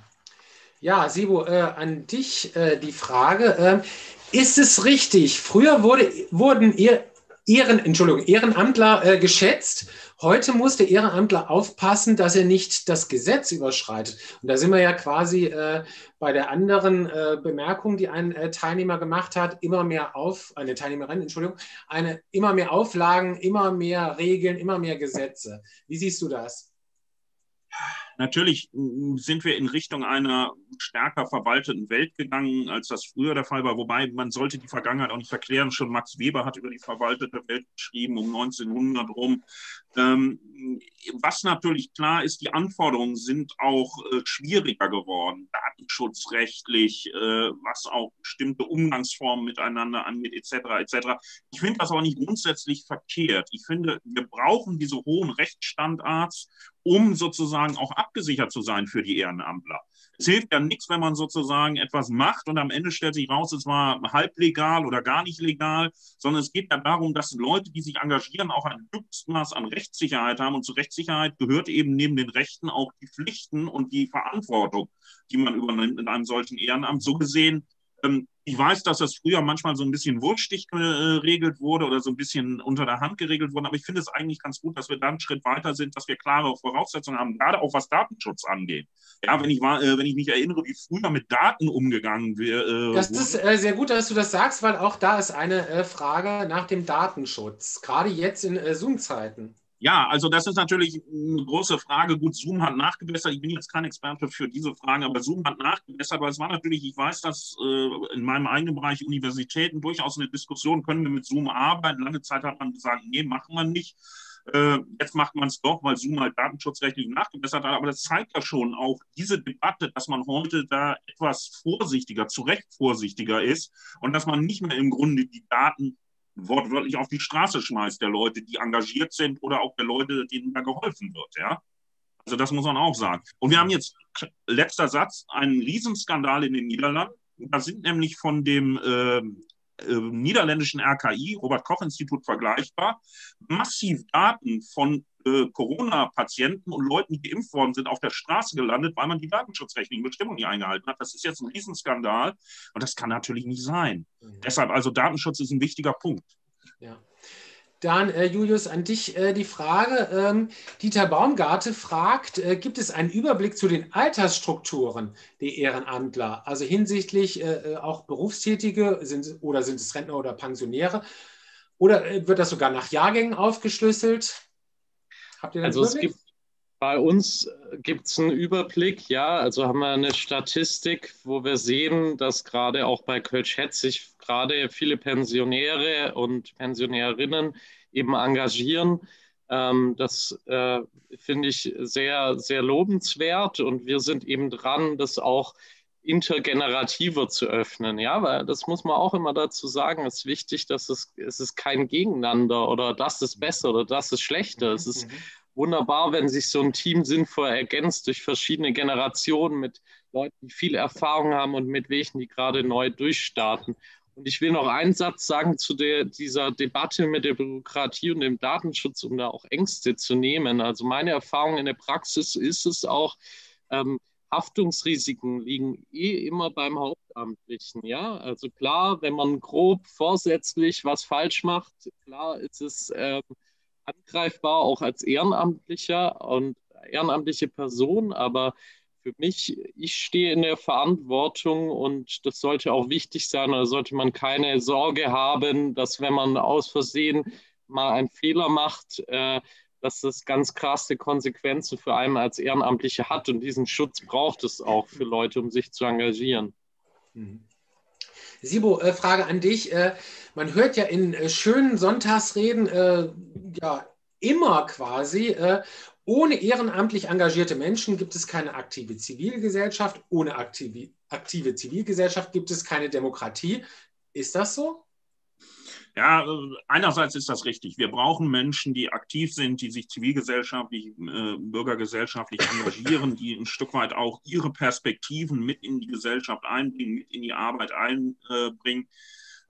Ja, Sibo, äh, an dich äh, die Frage. Äh, ist es richtig? Früher wurde, wurden ihr Ehren, Entschuldigung, Ehrenamtler äh, geschätzt. Heute muss der Ehrenamtler aufpassen, dass er nicht das Gesetz überschreitet. Und da sind wir ja quasi äh, bei der anderen äh, Bemerkung, die ein äh, Teilnehmer gemacht hat, immer mehr auf, eine Teilnehmerin, Entschuldigung, eine, immer mehr Auflagen, immer mehr Regeln, immer mehr Gesetze. Wie siehst du das? Natürlich sind wir in Richtung einer stärker verwalteten Welt gegangen, als das früher der Fall war. Wobei man sollte die Vergangenheit auch nicht verklären. Schon Max Weber hat über die verwaltete Welt geschrieben um 1900 rum. Ähm, was natürlich klar ist, die Anforderungen sind auch äh, schwieriger geworden, datenschutzrechtlich, äh, was auch bestimmte Umgangsformen miteinander angeht, etc. etc. Ich finde das aber nicht grundsätzlich verkehrt. Ich finde, wir brauchen diese hohen Rechtsstandards, um sozusagen auch abgesichert zu sein für die Ehrenamtler. Es hilft ja nichts, wenn man sozusagen etwas macht und am Ende stellt sich raus, es war halblegal oder gar nicht legal, sondern es geht ja darum, dass Leute, die sich engagieren, auch ein Höchstmaß an Rechtssicherheit haben. Und zu Rechtssicherheit gehört eben neben den Rechten auch die Pflichten und die Verantwortung, die man übernimmt in einem solchen Ehrenamt. So gesehen ähm, ich weiß, dass das früher manchmal so ein bisschen wurschtig geregelt wurde oder so ein bisschen unter der Hand geregelt wurde, aber ich finde es eigentlich ganz gut, dass wir da einen Schritt weiter sind, dass wir klare Voraussetzungen haben, gerade auch was Datenschutz angeht. Ja, wenn ich, äh, wenn ich mich erinnere, wie früher mit Daten umgegangen wird. Äh, das ist äh, sehr gut, dass du das sagst, weil auch da ist eine Frage nach dem Datenschutz, gerade jetzt in Zoom-Zeiten. Ja, also das ist natürlich eine große Frage. Gut, Zoom hat nachgebessert. Ich bin jetzt kein Experte für diese Fragen, aber Zoom hat nachgebessert, weil es war natürlich, ich weiß, dass äh, in meinem eigenen Bereich Universitäten durchaus eine Diskussion, können wir mit Zoom arbeiten? Lange Zeit hat man gesagt, nee, machen wir nicht. Äh, jetzt macht man es doch, weil Zoom halt datenschutzrechtlich nachgebessert hat. Aber das zeigt ja schon auch diese Debatte, dass man heute da etwas vorsichtiger, zu Recht vorsichtiger ist und dass man nicht mehr im Grunde die Daten wortwörtlich auf die Straße schmeißt, der Leute, die engagiert sind oder auch der Leute, denen da geholfen wird. Ja? Also das muss man auch sagen. Und wir haben jetzt, letzter Satz, einen Riesenskandal in den Niederlanden. Da sind nämlich von dem äh, äh, niederländischen RKI, Robert Koch Institut vergleichbar, massiv Daten von äh, Corona-Patienten und Leuten, die geimpft worden sind, auf der Straße gelandet, weil man die datenschutzrechtlichen Bestimmungen nicht eingehalten hat. Das ist jetzt ein Riesenskandal und das kann natürlich nicht sein. Mhm. Deshalb, also Datenschutz ist ein wichtiger Punkt. Ja. Dann, äh, Julius, an dich äh, die Frage. Ähm, Dieter Baumgarte fragt, äh, gibt es einen Überblick zu den Altersstrukturen der Ehrenamtler? Also hinsichtlich äh, äh, auch Berufstätige sind, oder sind es Rentner oder Pensionäre? Oder wird das sogar nach Jahrgängen aufgeschlüsselt? Habt ihr also Überblick? es gibt bei uns gibt es einen Überblick, ja. Also haben wir eine Statistik, wo wir sehen, dass gerade auch bei Kölsch-Hetz sich gerade viele Pensionäre und Pensionärinnen eben engagieren. Ähm, das äh, finde ich sehr, sehr lobenswert und wir sind eben dran, das auch intergenerativer zu öffnen. Ja, weil das muss man auch immer dazu sagen, es ist wichtig, dass es, es ist kein Gegeneinander oder das ist besser oder das ist schlechter. Es ist mhm wunderbar, wenn sich so ein Team sinnvoll ergänzt durch verschiedene Generationen mit Leuten, die viel Erfahrung haben und mit welchen, die gerade neu durchstarten. Und ich will noch einen Satz sagen zu der, dieser Debatte mit der Bürokratie und dem Datenschutz, um da auch Ängste zu nehmen. Also meine Erfahrung in der Praxis ist es auch, ähm, Haftungsrisiken liegen eh immer beim Hauptamtlichen. Ja, also klar, wenn man grob vorsätzlich was falsch macht, klar ist es ähm, angreifbar, auch als Ehrenamtlicher und ehrenamtliche Person, aber für mich, ich stehe in der Verantwortung und das sollte auch wichtig sein, da sollte man keine Sorge haben, dass wenn man aus Versehen mal einen Fehler macht, äh, dass das ganz krasse Konsequenzen für einen als Ehrenamtliche hat und diesen Schutz braucht es auch für Leute, um sich zu engagieren. Mhm. Sibo, äh, Frage an dich. Äh, man hört ja in äh, schönen Sonntagsreden äh, ja immer quasi, äh, ohne ehrenamtlich engagierte Menschen gibt es keine aktive Zivilgesellschaft, ohne aktive, aktive Zivilgesellschaft gibt es keine Demokratie. Ist das so? Ja, einerseits ist das richtig. Wir brauchen Menschen, die aktiv sind, die sich zivilgesellschaftlich, äh, bürgergesellschaftlich engagieren, die ein Stück weit auch ihre Perspektiven mit in die Gesellschaft einbringen, mit in die Arbeit einbringen.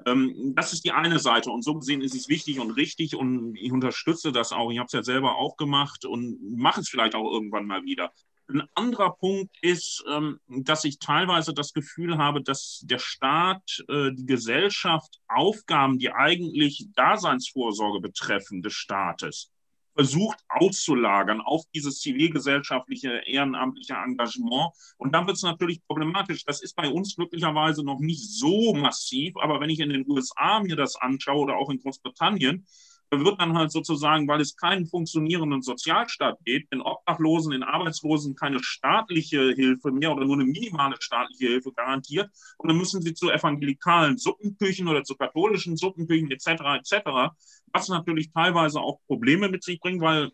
Ähm, das ist die eine Seite und so gesehen ist es wichtig und richtig und ich unterstütze das auch. Ich habe es ja selber auch gemacht und mache es vielleicht auch irgendwann mal wieder. Ein anderer Punkt ist, ähm, dass ich teilweise das Gefühl habe, dass der Staat, äh, die Gesellschaft Aufgaben, die eigentlich Daseinsvorsorge betreffen des Staates, versucht auszulagern auf dieses zivilgesellschaftliche, ehrenamtliche Engagement. Und dann wird es natürlich problematisch. Das ist bei uns glücklicherweise noch nicht so massiv, aber wenn ich in den USA mir das anschaue oder auch in Großbritannien, wird dann halt sozusagen, weil es keinen funktionierenden Sozialstaat gibt, den Obdachlosen, den Arbeitslosen keine staatliche Hilfe mehr oder nur eine minimale staatliche Hilfe garantiert. Und dann müssen sie zu evangelikalen Suppenküchen oder zu katholischen Suppenküchen etc. etc. Was natürlich teilweise auch Probleme mit sich bringt, weil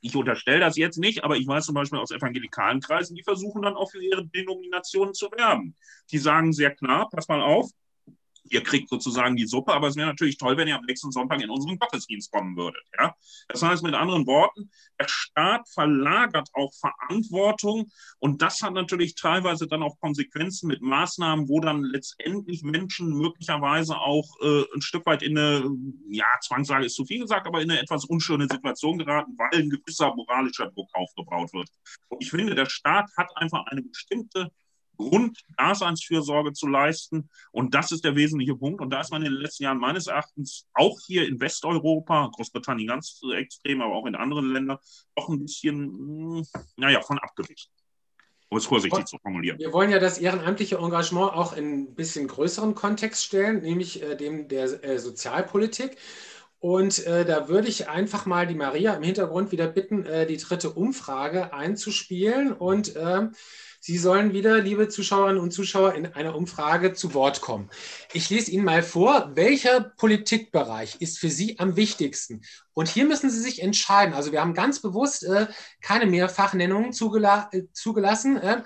ich unterstelle das jetzt nicht, aber ich weiß zum Beispiel aus evangelikalen Kreisen, die versuchen dann auch für ihre Denominationen zu werben. Die sagen sehr klar, pass mal auf, ihr kriegt sozusagen die Suppe, aber es wäre natürlich toll, wenn ihr am nächsten Sonntag in unseren Gottesdienst kommen würdet. Ja? Das heißt mit anderen Worten, der Staat verlagert auch Verantwortung und das hat natürlich teilweise dann auch Konsequenzen mit Maßnahmen, wo dann letztendlich Menschen möglicherweise auch äh, ein Stück weit in eine, ja, Zwangslage ist zu viel gesagt, aber in eine etwas unschöne Situation geraten, weil ein gewisser moralischer Druck aufgebaut wird. Und ich finde, der Staat hat einfach eine bestimmte Grunddaseinsfürsorge zu leisten. Und das ist der wesentliche Punkt. Und da ist man in den letzten Jahren meines Erachtens auch hier in Westeuropa, Großbritannien ganz extrem, aber auch in anderen Ländern, auch ein bisschen, hm, naja, von abgewichen. Um es vorsichtig zu formulieren. Wir wollen ja das ehrenamtliche Engagement auch in ein bisschen größeren Kontext stellen, nämlich äh, dem der äh, Sozialpolitik. Und äh, da würde ich einfach mal die Maria im Hintergrund wieder bitten, äh, die dritte Umfrage einzuspielen. Und äh, Sie sollen wieder, liebe Zuschauerinnen und Zuschauer, in einer Umfrage zu Wort kommen. Ich lese Ihnen mal vor, welcher Politikbereich ist für Sie am wichtigsten? Und hier müssen Sie sich entscheiden. Also wir haben ganz bewusst äh, keine Mehrfachnennungen zugela äh, zugelassen. Äh,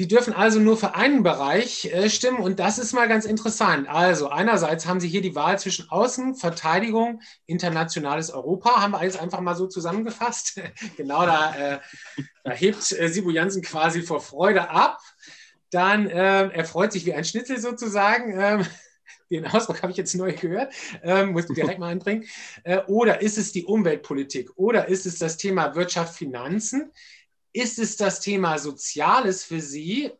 Sie dürfen also nur für einen Bereich äh, stimmen und das ist mal ganz interessant. Also einerseits haben Sie hier die Wahl zwischen Außen, Verteidigung, internationales Europa, haben wir alles einfach mal so zusammengefasst. <laughs> genau, da, äh, da hebt äh, Sibu Jansen quasi vor Freude ab. Dann, äh, er freut sich wie ein Schnitzel sozusagen. Ähm, <laughs> den Ausdruck habe ich jetzt neu gehört, ähm, muss ich direkt mal anbringen. Äh, oder ist es die Umweltpolitik? Oder ist es das Thema Wirtschaft, Finanzen? Ist es das Thema Soziales für Sie?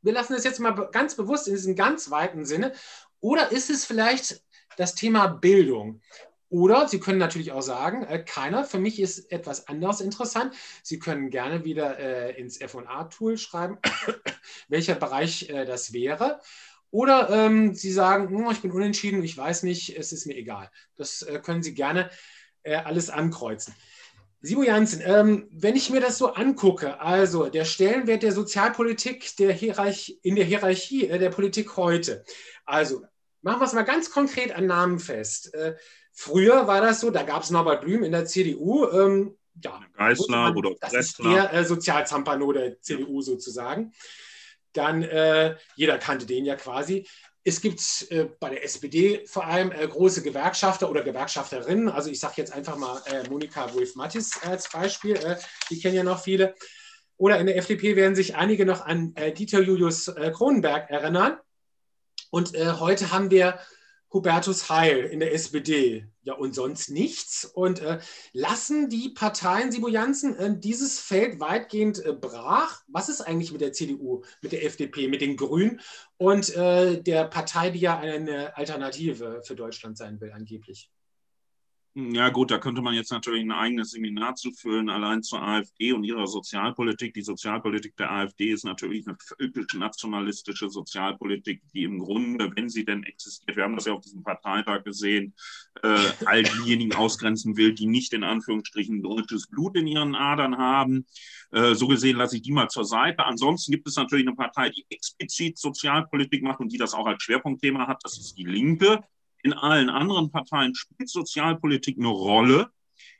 Wir lassen das jetzt mal ganz bewusst in diesem ganz weiten Sinne. Oder ist es vielleicht das Thema Bildung? Oder Sie können natürlich auch sagen, äh, keiner, für mich ist etwas anderes interessant. Sie können gerne wieder äh, ins FA-Tool schreiben, <coughs> welcher Bereich äh, das wäre. Oder ähm, Sie sagen, hm, ich bin unentschieden, ich weiß nicht, es ist mir egal. Das äh, können Sie gerne äh, alles ankreuzen. Sibo Janssen, ähm, wenn ich mir das so angucke, also der Stellenwert der Sozialpolitik der Hierarchie, in der Hierarchie äh, der Politik heute. Also machen wir es mal ganz konkret an Namen fest. Äh, früher war das so, da gab es Norbert Blüm in der CDU. Ähm, ja, Geisler man, oder Das ist der äh, Sozialzampano der CDU ja. sozusagen. Dann, äh, jeder kannte den ja quasi. Es gibt äh, bei der SPD vor allem äh, große Gewerkschafter oder Gewerkschafterinnen. Also ich sage jetzt einfach mal äh, Monika Wolf-Mattis als Beispiel. Äh, die kennen ja noch viele. Oder in der FDP werden sich einige noch an äh, Dieter Julius äh, Kronenberg erinnern. Und heute haben wir Hubertus Heil in der SPD. Ja, und sonst nichts. Und äh, lassen die Parteien, Janssen, äh, dieses Feld weitgehend äh, brach? Was ist eigentlich mit der CDU, mit der FDP, mit den Grünen und äh, der Partei, die ja eine Alternative für Deutschland sein will, angeblich? Ja gut, da könnte man jetzt natürlich ein eigenes Seminar zu allein zur AfD und ihrer Sozialpolitik. Die Sozialpolitik der AfD ist natürlich eine völkisch nationalistische Sozialpolitik, die im Grunde, wenn sie denn existiert, wir haben das ja auf diesem Parteitag gesehen, äh, all diejenigen ausgrenzen will, die nicht in Anführungsstrichen deutsches Blut in ihren Adern haben. Äh, so gesehen lasse ich die mal zur Seite. Ansonsten gibt es natürlich eine Partei, die explizit Sozialpolitik macht und die das auch als Schwerpunktthema hat. Das ist die Linke in allen anderen Parteien spielt Sozialpolitik eine Rolle,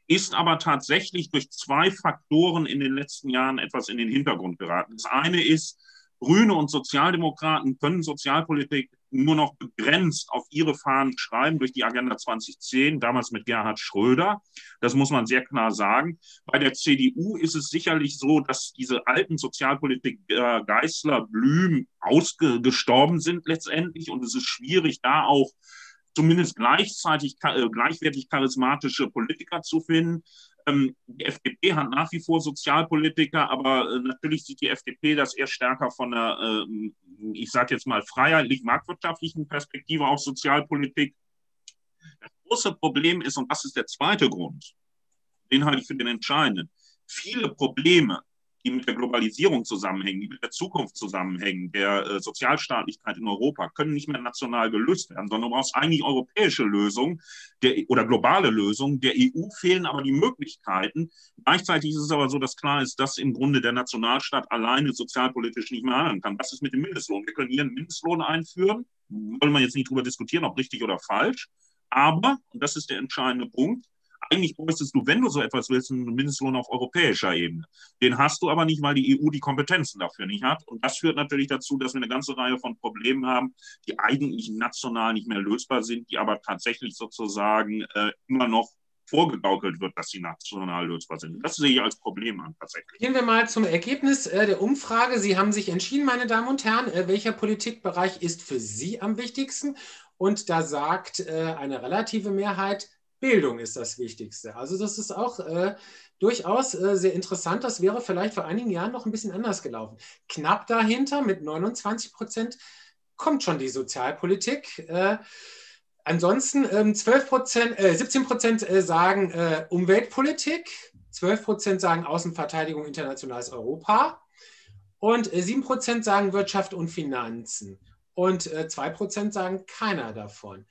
ist aber tatsächlich durch zwei Faktoren in den letzten Jahren etwas in den Hintergrund geraten. Das eine ist, Grüne und Sozialdemokraten können Sozialpolitik nur noch begrenzt auf ihre Fahnen schreiben durch die Agenda 2010, damals mit Gerhard Schröder. Das muss man sehr klar sagen. Bei der CDU ist es sicherlich so, dass diese alten Sozialpolitik äh, Geißler, Blüm ausgestorben sind letztendlich und es ist schwierig, da auch zumindest gleichzeitig äh, gleichwertig charismatische Politiker zu finden. Ähm, die FDP hat nach wie vor Sozialpolitiker, aber äh, natürlich sieht die FDP das eher stärker von der, äh, ich sage jetzt mal, freiheitlich-marktwirtschaftlichen Perspektive auf Sozialpolitik. Das große Problem ist, und das ist der zweite Grund, den halte ich für den entscheidenden, viele Probleme, die mit der Globalisierung zusammenhängen, die mit der Zukunft zusammenhängen, der äh, Sozialstaatlichkeit in Europa, können nicht mehr national gelöst werden, sondern du brauchst eigentlich europäische Lösungen der, oder globale Lösungen. Der EU fehlen aber die Möglichkeiten. Gleichzeitig ist es aber so, dass klar ist, dass im Grunde der Nationalstaat alleine sozialpolitisch nicht mehr handeln kann. Was ist mit dem Mindestlohn? Wir können hier einen Mindestlohn einführen. Wollen wir jetzt nicht darüber diskutieren, ob richtig oder falsch. Aber, und das ist der entscheidende Punkt, eigentlich bräuchtest du, wenn du so etwas willst, einen Mindestlohn auf europäischer Ebene. Den hast du aber nicht, weil die EU die Kompetenzen dafür nicht hat. Und das führt natürlich dazu, dass wir eine ganze Reihe von Problemen haben, die eigentlich national nicht mehr lösbar sind, die aber tatsächlich sozusagen äh, immer noch vorgegaukelt wird, dass sie national lösbar sind. Das sehe ich als Problem an, tatsächlich. Gehen wir mal zum Ergebnis äh, der Umfrage. Sie haben sich entschieden, meine Damen und Herren, äh, welcher Politikbereich ist für Sie am wichtigsten? Und da sagt äh, eine relative Mehrheit Bildung ist das Wichtigste. Also das ist auch äh, durchaus äh, sehr interessant. Das wäre vielleicht vor einigen Jahren noch ein bisschen anders gelaufen. Knapp dahinter mit 29 Prozent kommt schon die Sozialpolitik. Äh, ansonsten 12 ähm, Prozent, 17 Prozent äh, sagen äh, Umweltpolitik, 12 Prozent sagen Außenverteidigung, internationales Europa und 7 äh, Prozent sagen Wirtschaft und Finanzen und 2 Prozent sagen keiner davon.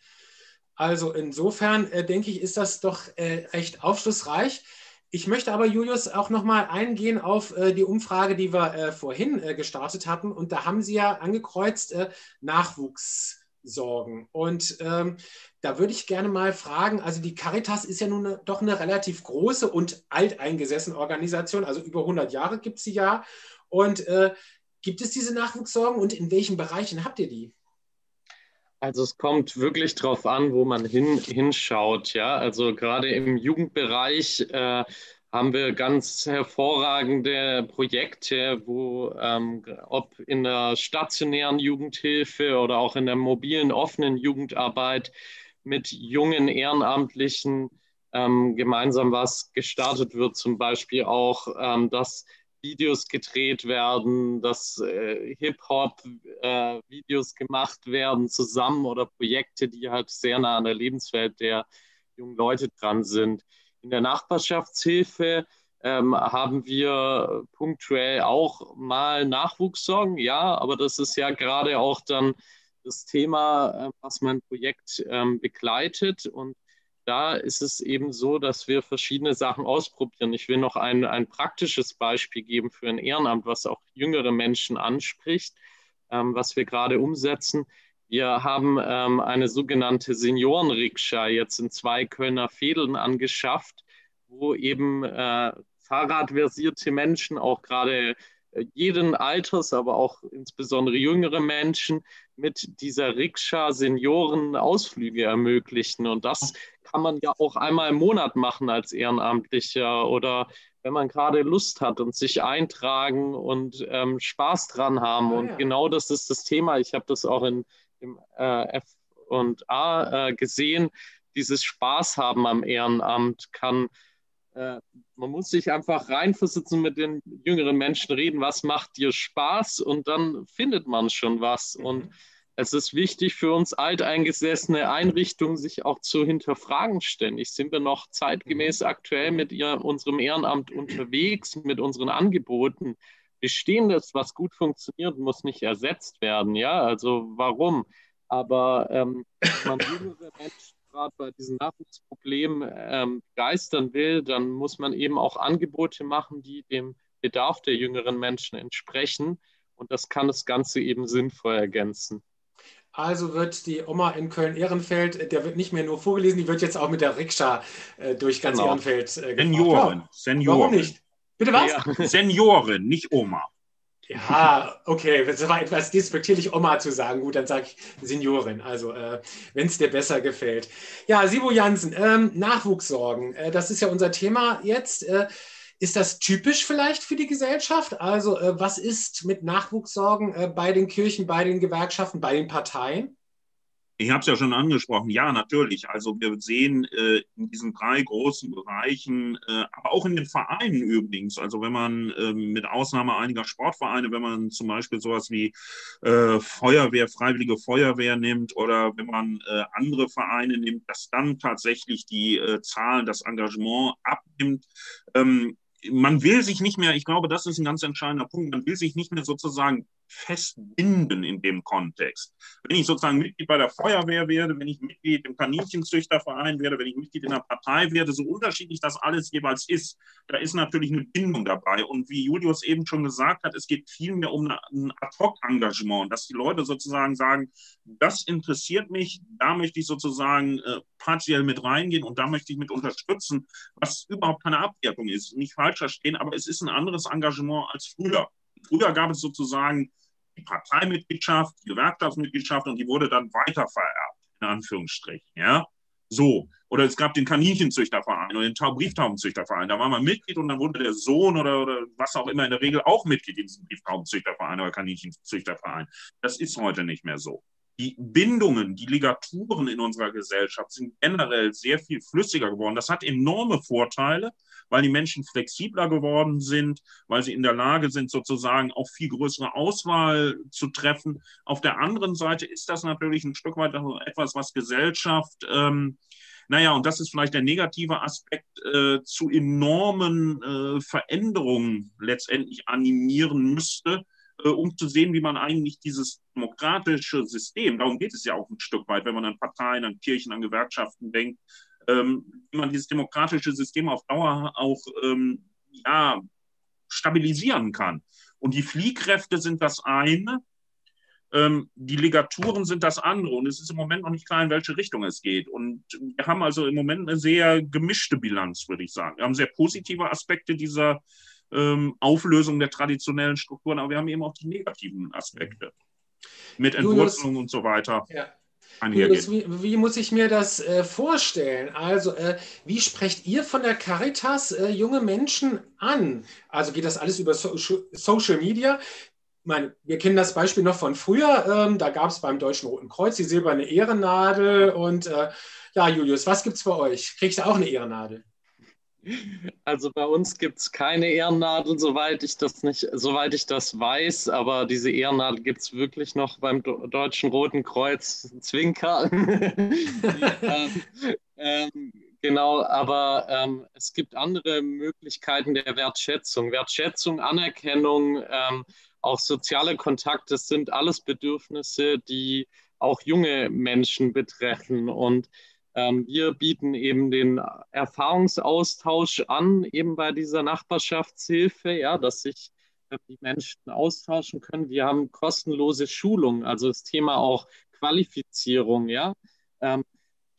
Also insofern äh, denke ich, ist das doch äh, recht aufschlussreich. Ich möchte aber, Julius, auch nochmal eingehen auf äh, die Umfrage, die wir äh, vorhin äh, gestartet hatten. Und da haben Sie ja angekreuzt äh, Nachwuchssorgen. Und ähm, da würde ich gerne mal fragen, also die Caritas ist ja nun eine, doch eine relativ große und alteingesessene Organisation, also über 100 Jahre gibt es sie ja. Und gibt es diese Nachwuchssorgen und in welchen Bereichen habt ihr die? Also es kommt wirklich darauf an, wo man hin, hinschaut. Ja, also gerade im Jugendbereich äh, haben wir ganz hervorragende Projekte, wo ähm, ob in der stationären Jugendhilfe oder auch in der mobilen offenen Jugendarbeit mit jungen Ehrenamtlichen ähm, gemeinsam was gestartet wird, zum Beispiel auch, ähm, dass Videos gedreht werden, dass äh, Hip-Hop-Videos äh, gemacht werden zusammen oder Projekte, die halt sehr nah an der Lebenswelt der jungen Leute dran sind. In der Nachbarschaftshilfe ähm, haben wir punktuell auch mal Nachwuchssorgen, ja, aber das ist ja gerade auch dann das Thema, äh, was mein Projekt ähm, begleitet und da ist es eben so, dass wir verschiedene Sachen ausprobieren. Ich will noch ein, ein praktisches Beispiel geben für ein Ehrenamt, was auch jüngere Menschen anspricht, ähm, was wir gerade umsetzen. Wir haben ähm, eine sogenannte Seniorenrikscha jetzt in zwei Kölner Fädeln angeschafft, wo eben äh, fahrradversierte Menschen, auch gerade jeden Alters, aber auch insbesondere jüngere Menschen mit dieser Rikscha Senioren Ausflüge ermöglichen. Und das kann man ja auch einmal im Monat machen als Ehrenamtlicher oder wenn man gerade Lust hat und sich eintragen und ähm, Spaß dran haben. Ah, und ja. genau das ist das Thema. Ich habe das auch in, im äh, F und A äh, gesehen. Dieses Spaß haben am Ehrenamt kann, äh, man muss sich einfach reinversitzen mit den jüngeren Menschen reden, was macht dir Spaß und dann findet man schon was. Mhm. Und es ist wichtig für uns alteingesessene Einrichtungen, sich auch zu hinterfragen ständig. Sind wir noch zeitgemäß aktuell mit ihr, unserem Ehrenamt unterwegs, mit unseren Angeboten? Bestehendes, was gut funktioniert, muss nicht ersetzt werden. Ja, also warum? Aber ähm, man <coughs> jüngere Menschen gerade bei diesen Nachwuchsproblemen ähm, begeistern will, dann muss man eben auch Angebote machen, die dem Bedarf der jüngeren Menschen entsprechen. Und das kann das Ganze eben sinnvoll ergänzen. Also wird die Oma in Köln-Ehrenfeld, der wird nicht mehr nur vorgelesen, die wird jetzt auch mit der Rikscha äh, durch ganz genau. Ehrenfeld äh, Senioren. Senioren. Warum nicht? Bitte was? Ja. Senioren, nicht Oma. Ja, okay, das war etwas despektierlich, Oma zu sagen. Gut, dann sage ich Seniorin, also äh, wenn es dir besser gefällt. Ja, Sibo Jansen, ähm, Nachwuchssorgen, äh, das ist ja unser Thema jetzt. Äh, ist das typisch vielleicht für die Gesellschaft? Also äh, was ist mit Nachwuchssorgen äh, bei den Kirchen, bei den Gewerkschaften, bei den Parteien? Ich habe es ja schon angesprochen, ja, natürlich. Also wir sehen äh, in diesen drei großen Bereichen, äh, aber auch in den Vereinen übrigens, also wenn man äh, mit Ausnahme einiger Sportvereine, wenn man zum Beispiel sowas wie äh, Feuerwehr, Freiwillige Feuerwehr nimmt oder wenn man äh, andere Vereine nimmt, dass dann tatsächlich die äh, Zahlen, das Engagement abnimmt. Ähm, man will sich nicht mehr, ich glaube, das ist ein ganz entscheidender Punkt, man will sich nicht mehr sozusagen festbinden in dem Kontext. Wenn ich sozusagen Mitglied bei der Feuerwehr werde, wenn ich Mitglied im Kaninchenzüchterverein werde, wenn ich Mitglied in der Partei werde, so unterschiedlich das alles jeweils ist, da ist natürlich eine Bindung dabei. Und wie Julius eben schon gesagt hat, es geht vielmehr um ein Ad-Hoc-Engagement, dass die Leute sozusagen sagen, das interessiert mich, da möchte ich sozusagen äh, partiell mit reingehen und da möchte ich mit unterstützen, was überhaupt keine Abwertung ist. Nicht falsch verstehen, aber es ist ein anderes Engagement als früher. Früher gab es sozusagen die Parteimitgliedschaft, die Gewerkschaftsmitgliedschaft und die wurde dann weiter vererbt, in Anführungsstrichen. Ja? So. Oder es gab den Kaninchenzüchterverein oder den Brieftaubenzüchterverein. Da war man Mitglied und dann wurde der Sohn oder, oder was auch immer in der Regel auch Mitglied in diesem Brieftaubenzüchterverein oder Kaninchenzüchterverein. Das ist heute nicht mehr so. Die Bindungen, die Ligaturen in unserer Gesellschaft sind generell sehr viel flüssiger geworden. Das hat enorme Vorteile, weil die Menschen flexibler geworden sind, weil sie in der Lage sind, sozusagen auch viel größere Auswahl zu treffen. Auf der anderen Seite ist das natürlich ein Stück weit etwas, was Gesellschaft, ähm, naja, und das ist vielleicht der negative Aspekt, äh, zu enormen äh, Veränderungen letztendlich animieren müsste, um zu sehen, wie man eigentlich dieses demokratische System, darum geht es ja auch ein Stück weit, wenn man an Parteien, an Kirchen, an Gewerkschaften denkt, ähm, wie man dieses demokratische System auf Dauer auch ähm, ja, stabilisieren kann. Und die Fliehkräfte sind das eine, ähm, die Ligaturen sind das andere. Und es ist im Moment noch nicht klar, in welche Richtung es geht. Und wir haben also im Moment eine sehr gemischte Bilanz, würde ich sagen. Wir haben sehr positive Aspekte dieser ähm, Auflösung der traditionellen Strukturen, aber wir haben eben auch die negativen Aspekte mit Entwurzelung und so weiter. Ja einhergeht. Wie, wie, muss ich mir das äh, vorstellen? Also, äh, wie sprecht ihr von der Caritas äh, junge Menschen an? Also geht das alles über so Social Media? Meine, wir kennen das Beispiel noch von früher. Ähm, da gab es beim Deutschen Roten Kreuz die silberne Ehrennadel. Und äh, ja, Julius, was gibt es bei euch? Kriegst du auch eine Ehrennadel? Also bei uns gibt es keine Ehrennadel, soweit ich das nicht, soweit ich das weiß, aber diese Ehrennadel gibt es wirklich noch beim Deutschen Roten Kreuz Zwinker. <laughs> ähm, ähm, genau, aber ähm, es gibt andere Möglichkeiten der Wertschätzung. Wertschätzung, Anerkennung, ähm, auch soziale Kontakte sind alles Bedürfnisse, die auch junge Menschen betreffen. Und wir bieten eben den Erfahrungsaustausch an, eben bei dieser Nachbarschaftshilfe, ja, dass sich die Menschen austauschen können. Wir haben kostenlose Schulungen, also das Thema auch Qualifizierung, ja.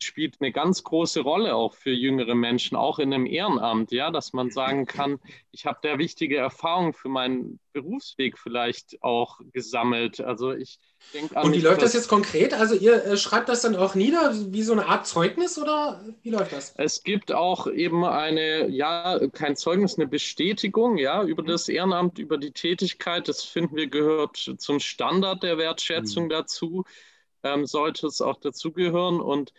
Spielt eine ganz große Rolle auch für jüngere Menschen, auch in einem Ehrenamt, ja, dass man sagen kann, ich habe da wichtige Erfahrungen für meinen Berufsweg vielleicht auch gesammelt. Also ich denke Und wie läuft das jetzt konkret? Also ihr äh, schreibt das dann auch nieder, wie so eine Art Zeugnis oder wie läuft das? Es gibt auch eben eine, ja, kein Zeugnis, eine Bestätigung, ja, über das Ehrenamt, über die Tätigkeit. Das finden wir gehört zum Standard der Wertschätzung mhm. dazu. Ähm, sollte es auch dazugehören und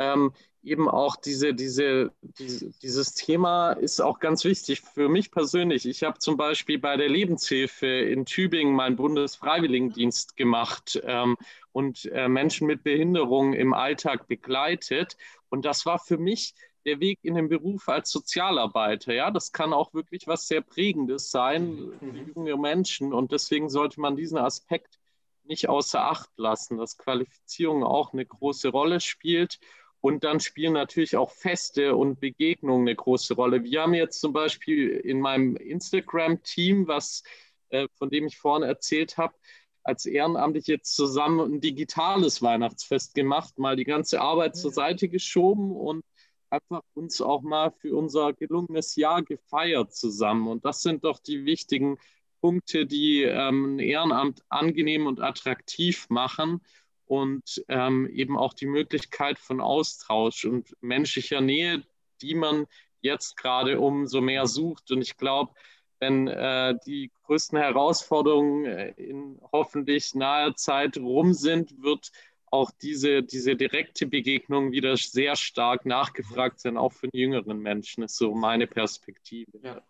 ähm, eben auch diese, diese, diese, dieses Thema ist auch ganz wichtig für mich persönlich. Ich habe zum Beispiel bei der Lebenshilfe in Tübingen meinen Bundesfreiwilligendienst gemacht ähm, und äh, Menschen mit Behinderung im Alltag begleitet. Und das war für mich der Weg in den Beruf als Sozialarbeiter. Ja, das kann auch wirklich was sehr Prägendes sein für mhm. junge Menschen. Und deswegen sollte man diesen Aspekt nicht außer Acht lassen, dass Qualifizierung auch eine große Rolle spielt. Und dann spielen natürlich auch Feste und Begegnungen eine große Rolle. Wir haben jetzt zum Beispiel in meinem Instagram-Team, was äh, von dem ich vorhin erzählt habe, als ehrenamtlich jetzt zusammen ein digitales Weihnachtsfest gemacht, mal die ganze Arbeit zur Seite geschoben und einfach uns auch mal für unser gelungenes Jahr gefeiert zusammen. Und das sind doch die wichtigen Punkte, die ähm, ein Ehrenamt angenehm und attraktiv machen und ähm, eben auch die Möglichkeit von Austausch und menschlicher Nähe, die man jetzt gerade umso mehr sucht. Und ich glaube, wenn äh, die größten Herausforderungen äh, in hoffentlich naher Zeit rum sind, wird auch diese, diese direkte Begegnung wieder sehr stark nachgefragt sein, auch für die jüngeren Menschen, ist so meine Perspektive. Ja.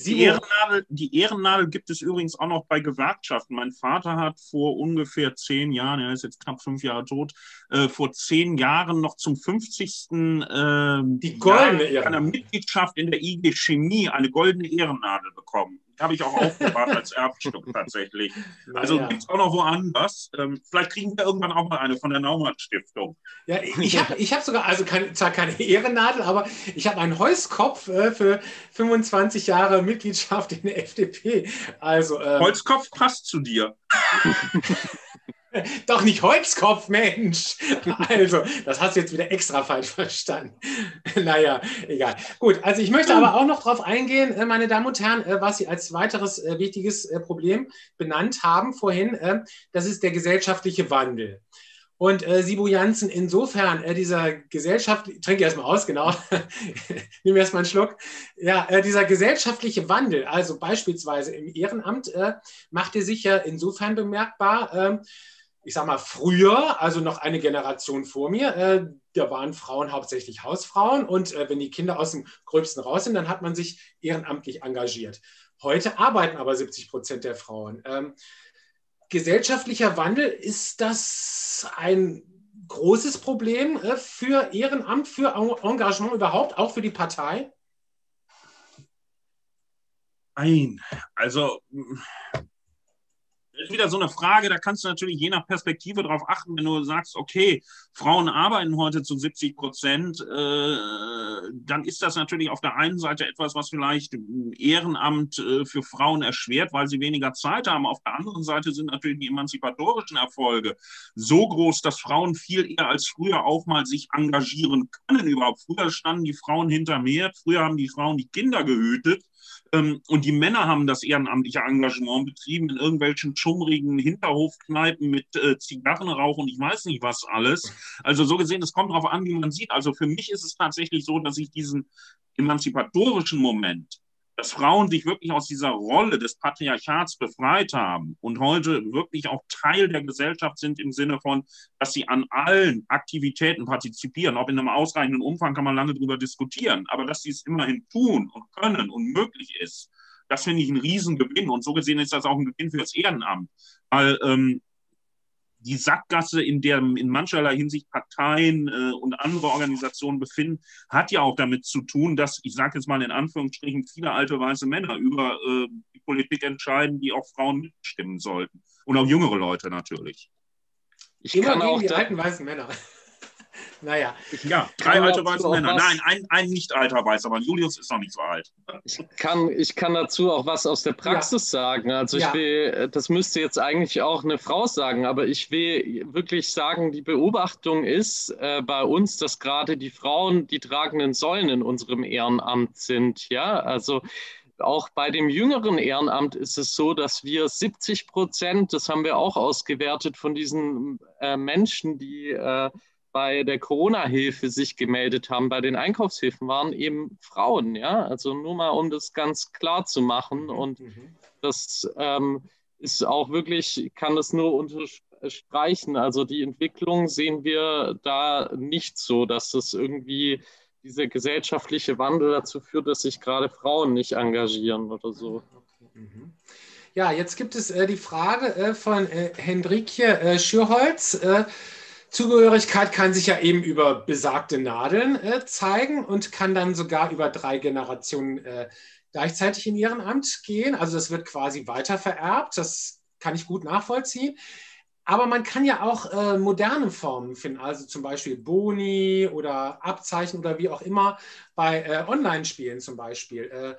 Die Ehrennadel, die Ehrennadel gibt es übrigens auch noch bei Gewerkschaften. Mein Vater hat vor ungefähr zehn Jahren, er ist jetzt knapp fünf Jahre tot, äh, vor zehn Jahren noch zum 50. Äh, die goldene Jahr einer Mitgliedschaft in der IG Chemie eine goldene Ehrennadel bekommen habe ich auch aufbewahrt als <laughs> Erbstück tatsächlich. Also naja. gibt es auch noch woanders. Ähm, vielleicht kriegen wir irgendwann auch mal eine von der Naumann Stiftung. Ja, ich habe ich hab sogar, also kein, zwar keine Ehrennadel, aber ich habe einen Holzkopf äh, für 25 Jahre Mitgliedschaft in der FDP. Also, ähm, Holzkopf passt zu dir. <laughs> Doch nicht Holzkopf, Mensch. Also, das hast du jetzt wieder extra falsch verstanden. Naja, egal. Gut, also ich möchte aber auch noch darauf eingehen, äh, meine Damen und Herren, äh, was Sie als weiteres äh, wichtiges Problem benannt haben vorhin. Das ist der gesellschaftliche Wandel. Und äh, Sibu Janssen, insofern äh, dieser Gesellschaft, trinke erstmal aus, genau, <laughs> nehme erstmal einen Schluck. Ja, äh, dieser gesellschaftliche Wandel, also beispielsweise im Ehrenamt, äh, machte sich ja insofern bemerkbar, ähm, ich sag mal, früher, also noch eine Generation vor mir, äh, da waren Frauen hauptsächlich Hausfrauen und äh, wenn die Kinder aus dem Gröbsten raus sind, dann hat man sich ehrenamtlich engagiert. Heute arbeiten aber 70 Prozent der Frauen. Ähm, gesellschaftlicher Wandel, ist das ein großes Problem äh, für Ehrenamt, für Engagement überhaupt, auch für die Partei? Nein, also ist wieder so eine Frage, da kannst du natürlich je nach Perspektive darauf achten, wenn du sagst, okay, Frauen arbeiten heute zu 70 Prozent, äh, dann ist das natürlich auf der einen Seite etwas, was vielleicht Ehrenamt äh, für Frauen erschwert, weil sie weniger Zeit haben. Auf der anderen Seite sind natürlich die emanzipatorischen Erfolge so groß, dass Frauen viel eher als früher auch mal sich engagieren können überhaupt. Früher standen die Frauen hinter mir, früher haben die Frauen die Kinder gehütet. Ähm, und die Männer haben das ehrenamtliche Engagement betrieben in irgendwelchen schummrigen Hinterhofkneipen mit äh, Zigarrenrauch und ich weiß nicht was alles. Also so gesehen, es kommt darauf an, wie man sieht. Also für mich ist es tatsächlich so, dass ich diesen emanzipatorischen Moment dass Frauen sich wirklich aus dieser Rolle des Patriarchats befreit haben und heute wirklich auch Teil der Gesellschaft sind im Sinne von, dass sie an allen Aktivitäten partizipieren. Ob in einem ausreichenden Umfang kann man lange darüber diskutieren, aber dass sie es immerhin tun und können und möglich ist, das finde ich ein Riesengewinn. Und so gesehen ist das auch ein Gewinn für das Ehrenamt. Weil ähm, die Sackgasse, in der in mancherlei Hinsicht Parteien äh, und andere Organisationen befinden, hat ja auch damit zu tun, dass, ich sage jetzt mal in Anführungsstrichen, viele alte weiße Männer über äh, die Politik entscheiden, die auch Frauen mitstimmen sollten. Und auch jüngere Leute natürlich. Ich Immer kann auch die alten weißen Männer. Naja. Ja, drei alte weiße Männer. Nein, ein, ein nicht alter weiß, aber Julius ist noch nicht so alt. Ich kann, ich kann dazu auch was aus der Praxis ja. sagen. Also ich will, das müsste jetzt eigentlich auch eine Frau sagen, aber ich will wirklich sagen, die Beobachtung ist äh, bei uns, dass gerade die Frauen die tragenden Säulen in unserem Ehrenamt sind. Ja, also auch bei dem jüngeren Ehrenamt ist es so, dass wir 70 Prozent, das haben wir auch ausgewertet, von diesen äh, Menschen, die äh, bei der Corona-Hilfe sich gemeldet haben, bei den Einkaufshilfen, waren eben Frauen. Ja, also nur mal, um das ganz klar zu machen. Mhm, Und mhm. das ähm, ist auch wirklich, ich kann das nur unter, streichen. Also die Entwicklung sehen wir da nicht so, dass es irgendwie dieser gesellschaftliche Wandel dazu führt, dass sich gerade Frauen nicht engagieren oder so. Mhm. Ja, jetzt gibt es äh, die Frage äh, von äh, Hendrikje äh, Schürholz. Äh, Zugehörigkeit kann sich ja eben über besagte Nadeln äh, zeigen und kann dann sogar über drei Generationen gleichzeitig in ihren Amt gehen. Also das wird quasi weiter vererbt. Das kann ich gut nachvollziehen. Aber man kann ja auch äh, moderne Formen finden, also zum Beispiel Boni oder Abzeichen oder wie auch immer bei äh, Online-Spielen zum Beispiel. Äh,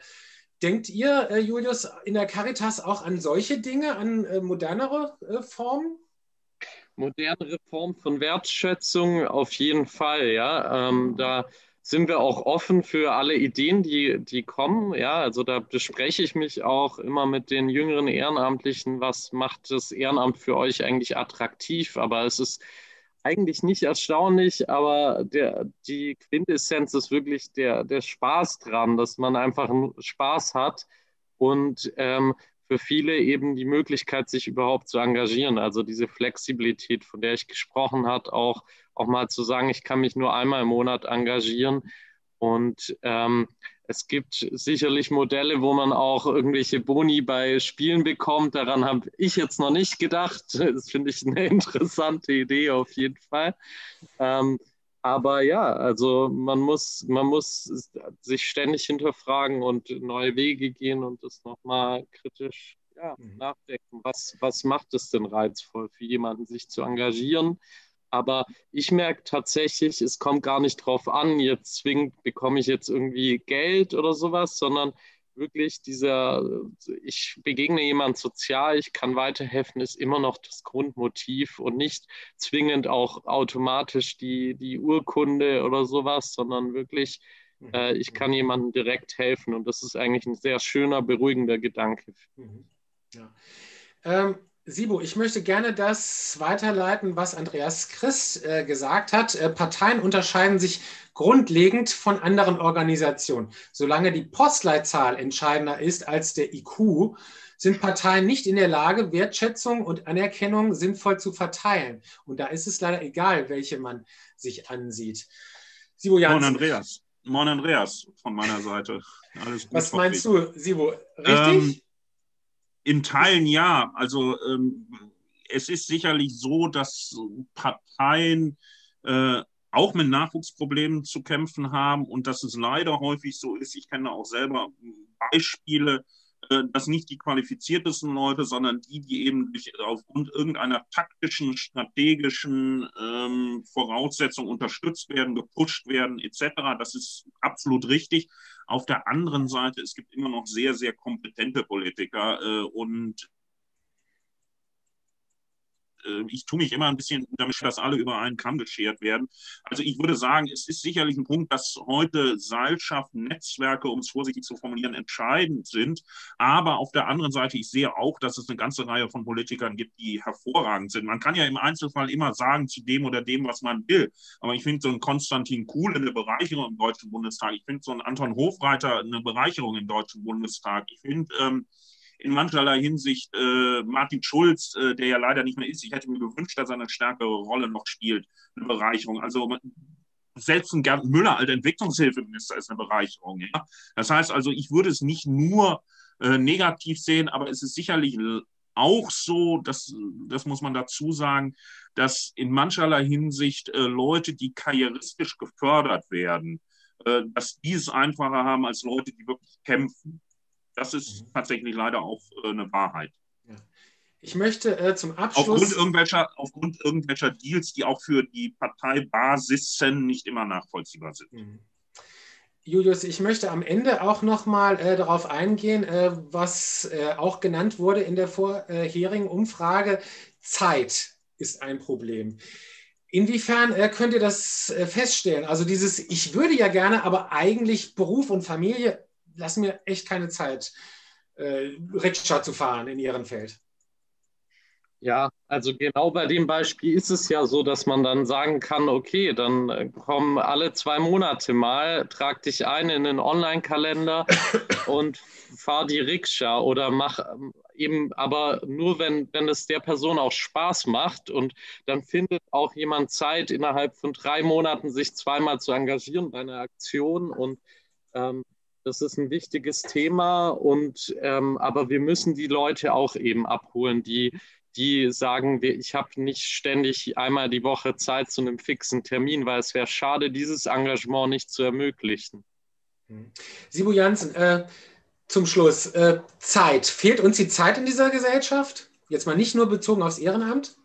denkt ihr, äh, Julius, in der Caritas auch an solche Dinge, an äh, modernere äh, Formen? Modernere Formen von Wertschätzung auf jeden Fall, ja. Ähm, da sind wir auch offen für alle Ideen, die, die kommen. Ja, also da bespreche ich mich auch immer mit den jüngeren Ehrenamtlichen, was macht das Ehrenamt für euch eigentlich attraktiv. Aber es ist eigentlich nicht erstaunlich, aber der, die Quintessenz ist wirklich der, der Spaß dran, dass man einfach Spaß hat und ähm, für viele eben die Möglichkeit, sich überhaupt zu engagieren. Also diese Flexibilität, von der ich gesprochen habe, auch, auch mal zu sagen, ich kann mich nur einmal im Monat engagieren. Und ähm, es gibt sicherlich Modelle, wo man auch irgendwelche Boni bei Spielen bekommt. Daran habe ich jetzt noch nicht gedacht. Das finde ich eine <laughs> interessante Idee auf jeden Fall. Ähm, aber ja, also man muss, man muss sich ständig hinterfragen und neue Wege gehen und das nochmal kritisch ja, mhm. nachdenken. Was, was macht es denn reizvoll für jemanden, sich zu engagieren? Aber ich merke tatsächlich, es kommt gar nicht drauf an, jetzt zwingend bekomme ich jetzt irgendwie Geld oder sowas, sondern wirklich dieser, ich begegne jemand sozial, ich kann weiterhelfen, ist immer noch das Grundmotiv und nicht zwingend auch automatisch die, die Urkunde oder sowas, sondern wirklich, mhm. äh, ich kann jemandem direkt helfen und das ist eigentlich ein sehr schöner, beruhigender Gedanke. Mhm. Ja. Ähm, Sibo, ich möchte gerne das weiterleiten, was Andreas Christ äh, gesagt hat. Äh, Parteien unterscheiden sich grundlegend von anderen Organisationen. Solange die Postleitzahl entscheidender ist als der IQ, sind Parteien nicht in der Lage, Wertschätzung und Anerkennung sinnvoll zu verteilen. Und da ist es leider egal, welche man sich ansieht. Sibo Jansen. Moin Andreas. Moin Andreas von meiner Seite. Alles gut. Was meinst du, Sibo? Richtig? Ähm, in Teilen ja. Also ähm, es ist sicherlich so, dass Parteien äh, auch mit Nachwuchsproblemen zu kämpfen haben und dass es leider häufig so ist. Ich kenne auch selber Beispiele, äh, dass nicht die qualifiziertesten Leute, sondern die, die eben aufgrund irgendeiner taktischen, strategischen ähm, Voraussetzung unterstützt werden, gepusht werden, etc. Das ist absolut richtig. Auf der anderen Seite, es gibt immer noch sehr, sehr kompetente Politiker äh, und ich tue mich immer ein bisschen damit, dass alle über einen Kamm geschert werden. Also ich würde sagen, es ist sicherlich ein Punkt, dass heute Seilschaften, Netzwerke, um es vorsichtig zu formulieren, entscheidend sind. Aber auf der anderen Seite, ich sehe auch, dass es eine ganze Reihe von Politikern gibt, die hervorragend sind. Man kann ja im Einzelfall immer sagen zu dem oder dem, was man will. Aber ich finde so ein Konstantin Kuhl eine Bereicherung im Deutschen Bundestag. Ich finde so ein Anton Hofreiter eine Bereicherung im Deutschen Bundestag. Ich finde, ähm, in mancherlei Hinsicht äh, Martin Schulz, äh, der ja leider nicht mehr ist. Ich hätte mir gewünscht, dass er eine stärkere Rolle noch spielt, eine Bereicherung. Also selbst ein Gerd Müller als Entwicklungshilfeminister ist eine Bereicherung. Ja? Das heißt also, ich würde es nicht nur äh, negativ sehen, aber es ist sicherlich auch so, dass, das muss man dazu sagen, dass in mancherlei Hinsicht äh, Leute, die karrieristisch gefördert werden, äh, dass die es einfacher haben als Leute, die wirklich kämpfen. Das ist mhm. tatsächlich leider auch äh, eine Wahrheit. Ja. Ich möchte äh, zum Abschluss. Aufgrund irgendwelcher, aufgrund irgendwelcher Deals, die auch für die Parteibasissen nicht immer nachvollziehbar sind. Mhm. Julius, ich möchte am Ende auch nochmal äh, darauf eingehen, äh, was äh, auch genannt wurde in der vorherigen Umfrage. Zeit ist ein Problem. Inwiefern äh, könnt ihr das äh, feststellen? Also dieses, ich würde ja gerne, aber eigentlich Beruf und Familie lassen mir echt keine Zeit, äh, Rikscha zu fahren in ihrem Feld. Ja, Also genau bei dem Beispiel ist es ja so, dass man dann sagen kann, okay, dann äh, komm alle zwei Monate mal, trag dich ein in den Online-Kalender <coughs> und fahr die Rikscha oder mach ähm, eben aber nur, wenn, wenn es der Person auch Spaß macht und dann findet auch jemand Zeit, innerhalb von drei Monaten sich zweimal zu engagieren bei einer Aktion und ähm, das ist ein wichtiges Thema und ähm, aber wir müssen die Leute auch eben abholen, die die sagen, ich habe nicht ständig einmal die Woche Zeit zu einem fixen Termin, weil es wäre schade, dieses Engagement nicht zu ermöglichen. Hm. Sibu Jansen, äh, zum Schluss, äh, Zeit. Fehlt uns die Zeit in dieser Gesellschaft? Jetzt mal nicht nur bezogen aufs Ehrenamt?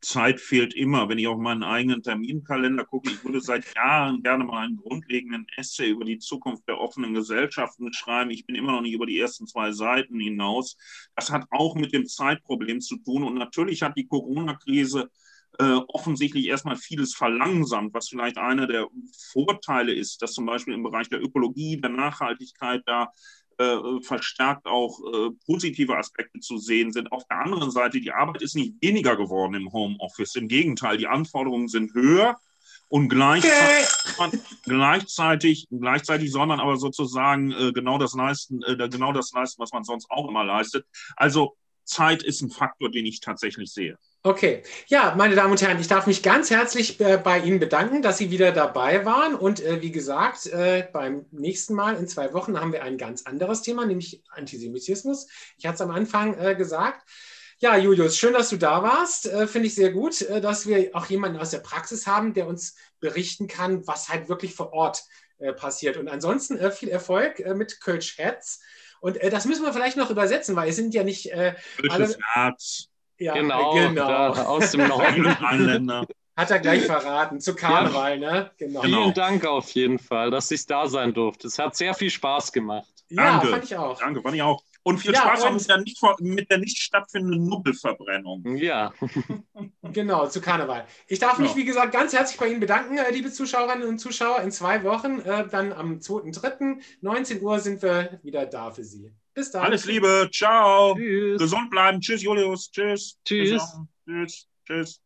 Zeit fehlt immer. Wenn ich auf meinen eigenen Terminkalender gucke, ich würde seit Jahren gerne mal einen grundlegenden Essay über die Zukunft der offenen Gesellschaften schreiben. Ich bin immer noch nicht über die ersten zwei Seiten hinaus. Das hat auch mit dem Zeitproblem zu tun. Und natürlich hat die Corona-Krise äh, offensichtlich erstmal vieles verlangsamt, was vielleicht einer der Vorteile ist, dass zum Beispiel im Bereich der Ökologie, der Nachhaltigkeit da verstärkt auch äh, positive Aspekte zu sehen sind. Auf der anderen Seite, die Arbeit ist nicht weniger geworden im Homeoffice. Im Gegenteil, die Anforderungen sind höher. Und gleichzeitig, okay. gleichzeitig, gleichzeitig soll man aber sozusagen äh, genau, das leisten, äh, genau das leisten, was man sonst auch immer leistet. Also Zeit ist ein Faktor, den ich tatsächlich sehe. Okay, ja, meine Damen und Herren, ich darf mich ganz herzlich äh, bei Ihnen bedanken, dass Sie wieder dabei waren. Und äh, wie gesagt, äh, beim nächsten Mal in zwei Wochen haben wir ein ganz anderes Thema, nämlich Antisemitismus. Ich hatte es am Anfang gesagt. Ja, Julius, schön, dass du da warst. Finde ich sehr gut, dass wir auch jemanden aus der Praxis haben, der uns berichten kann, was halt wirklich vor Ort passiert. Und ansonsten viel Erfolg mit Kölsch Herz. Und das müssen wir vielleicht noch übersetzen, weil es sind ja nicht alle. Herz. Ja, genau, genau. aus dem Norden. Hat er gleich verraten, zu Karneval, ja. ne? Genau. Vielen Dank auf jeden Fall, dass ich da sein durfte. Es hat sehr viel Spaß gemacht. Ja, Danke. fand ich auch. Danke, fand ich auch. Und viel ja, Spaß und mit, der nicht, mit der nicht stattfindenden Nuppelverbrennung. Ja. <laughs> genau, zu Karneval. Ich darf mich, wie gesagt, ganz herzlich bei Ihnen bedanken, äh, liebe Zuschauerinnen und Zuschauer. In zwei Wochen, äh, dann am 2.3., 19 Uhr, sind wir wieder da für Sie. Bis dann. Alles Liebe. Ciao. Tschüss. Gesund bleiben. Tschüss, Julius. Tschüss. Tschüss. Tschüss. Tschüss.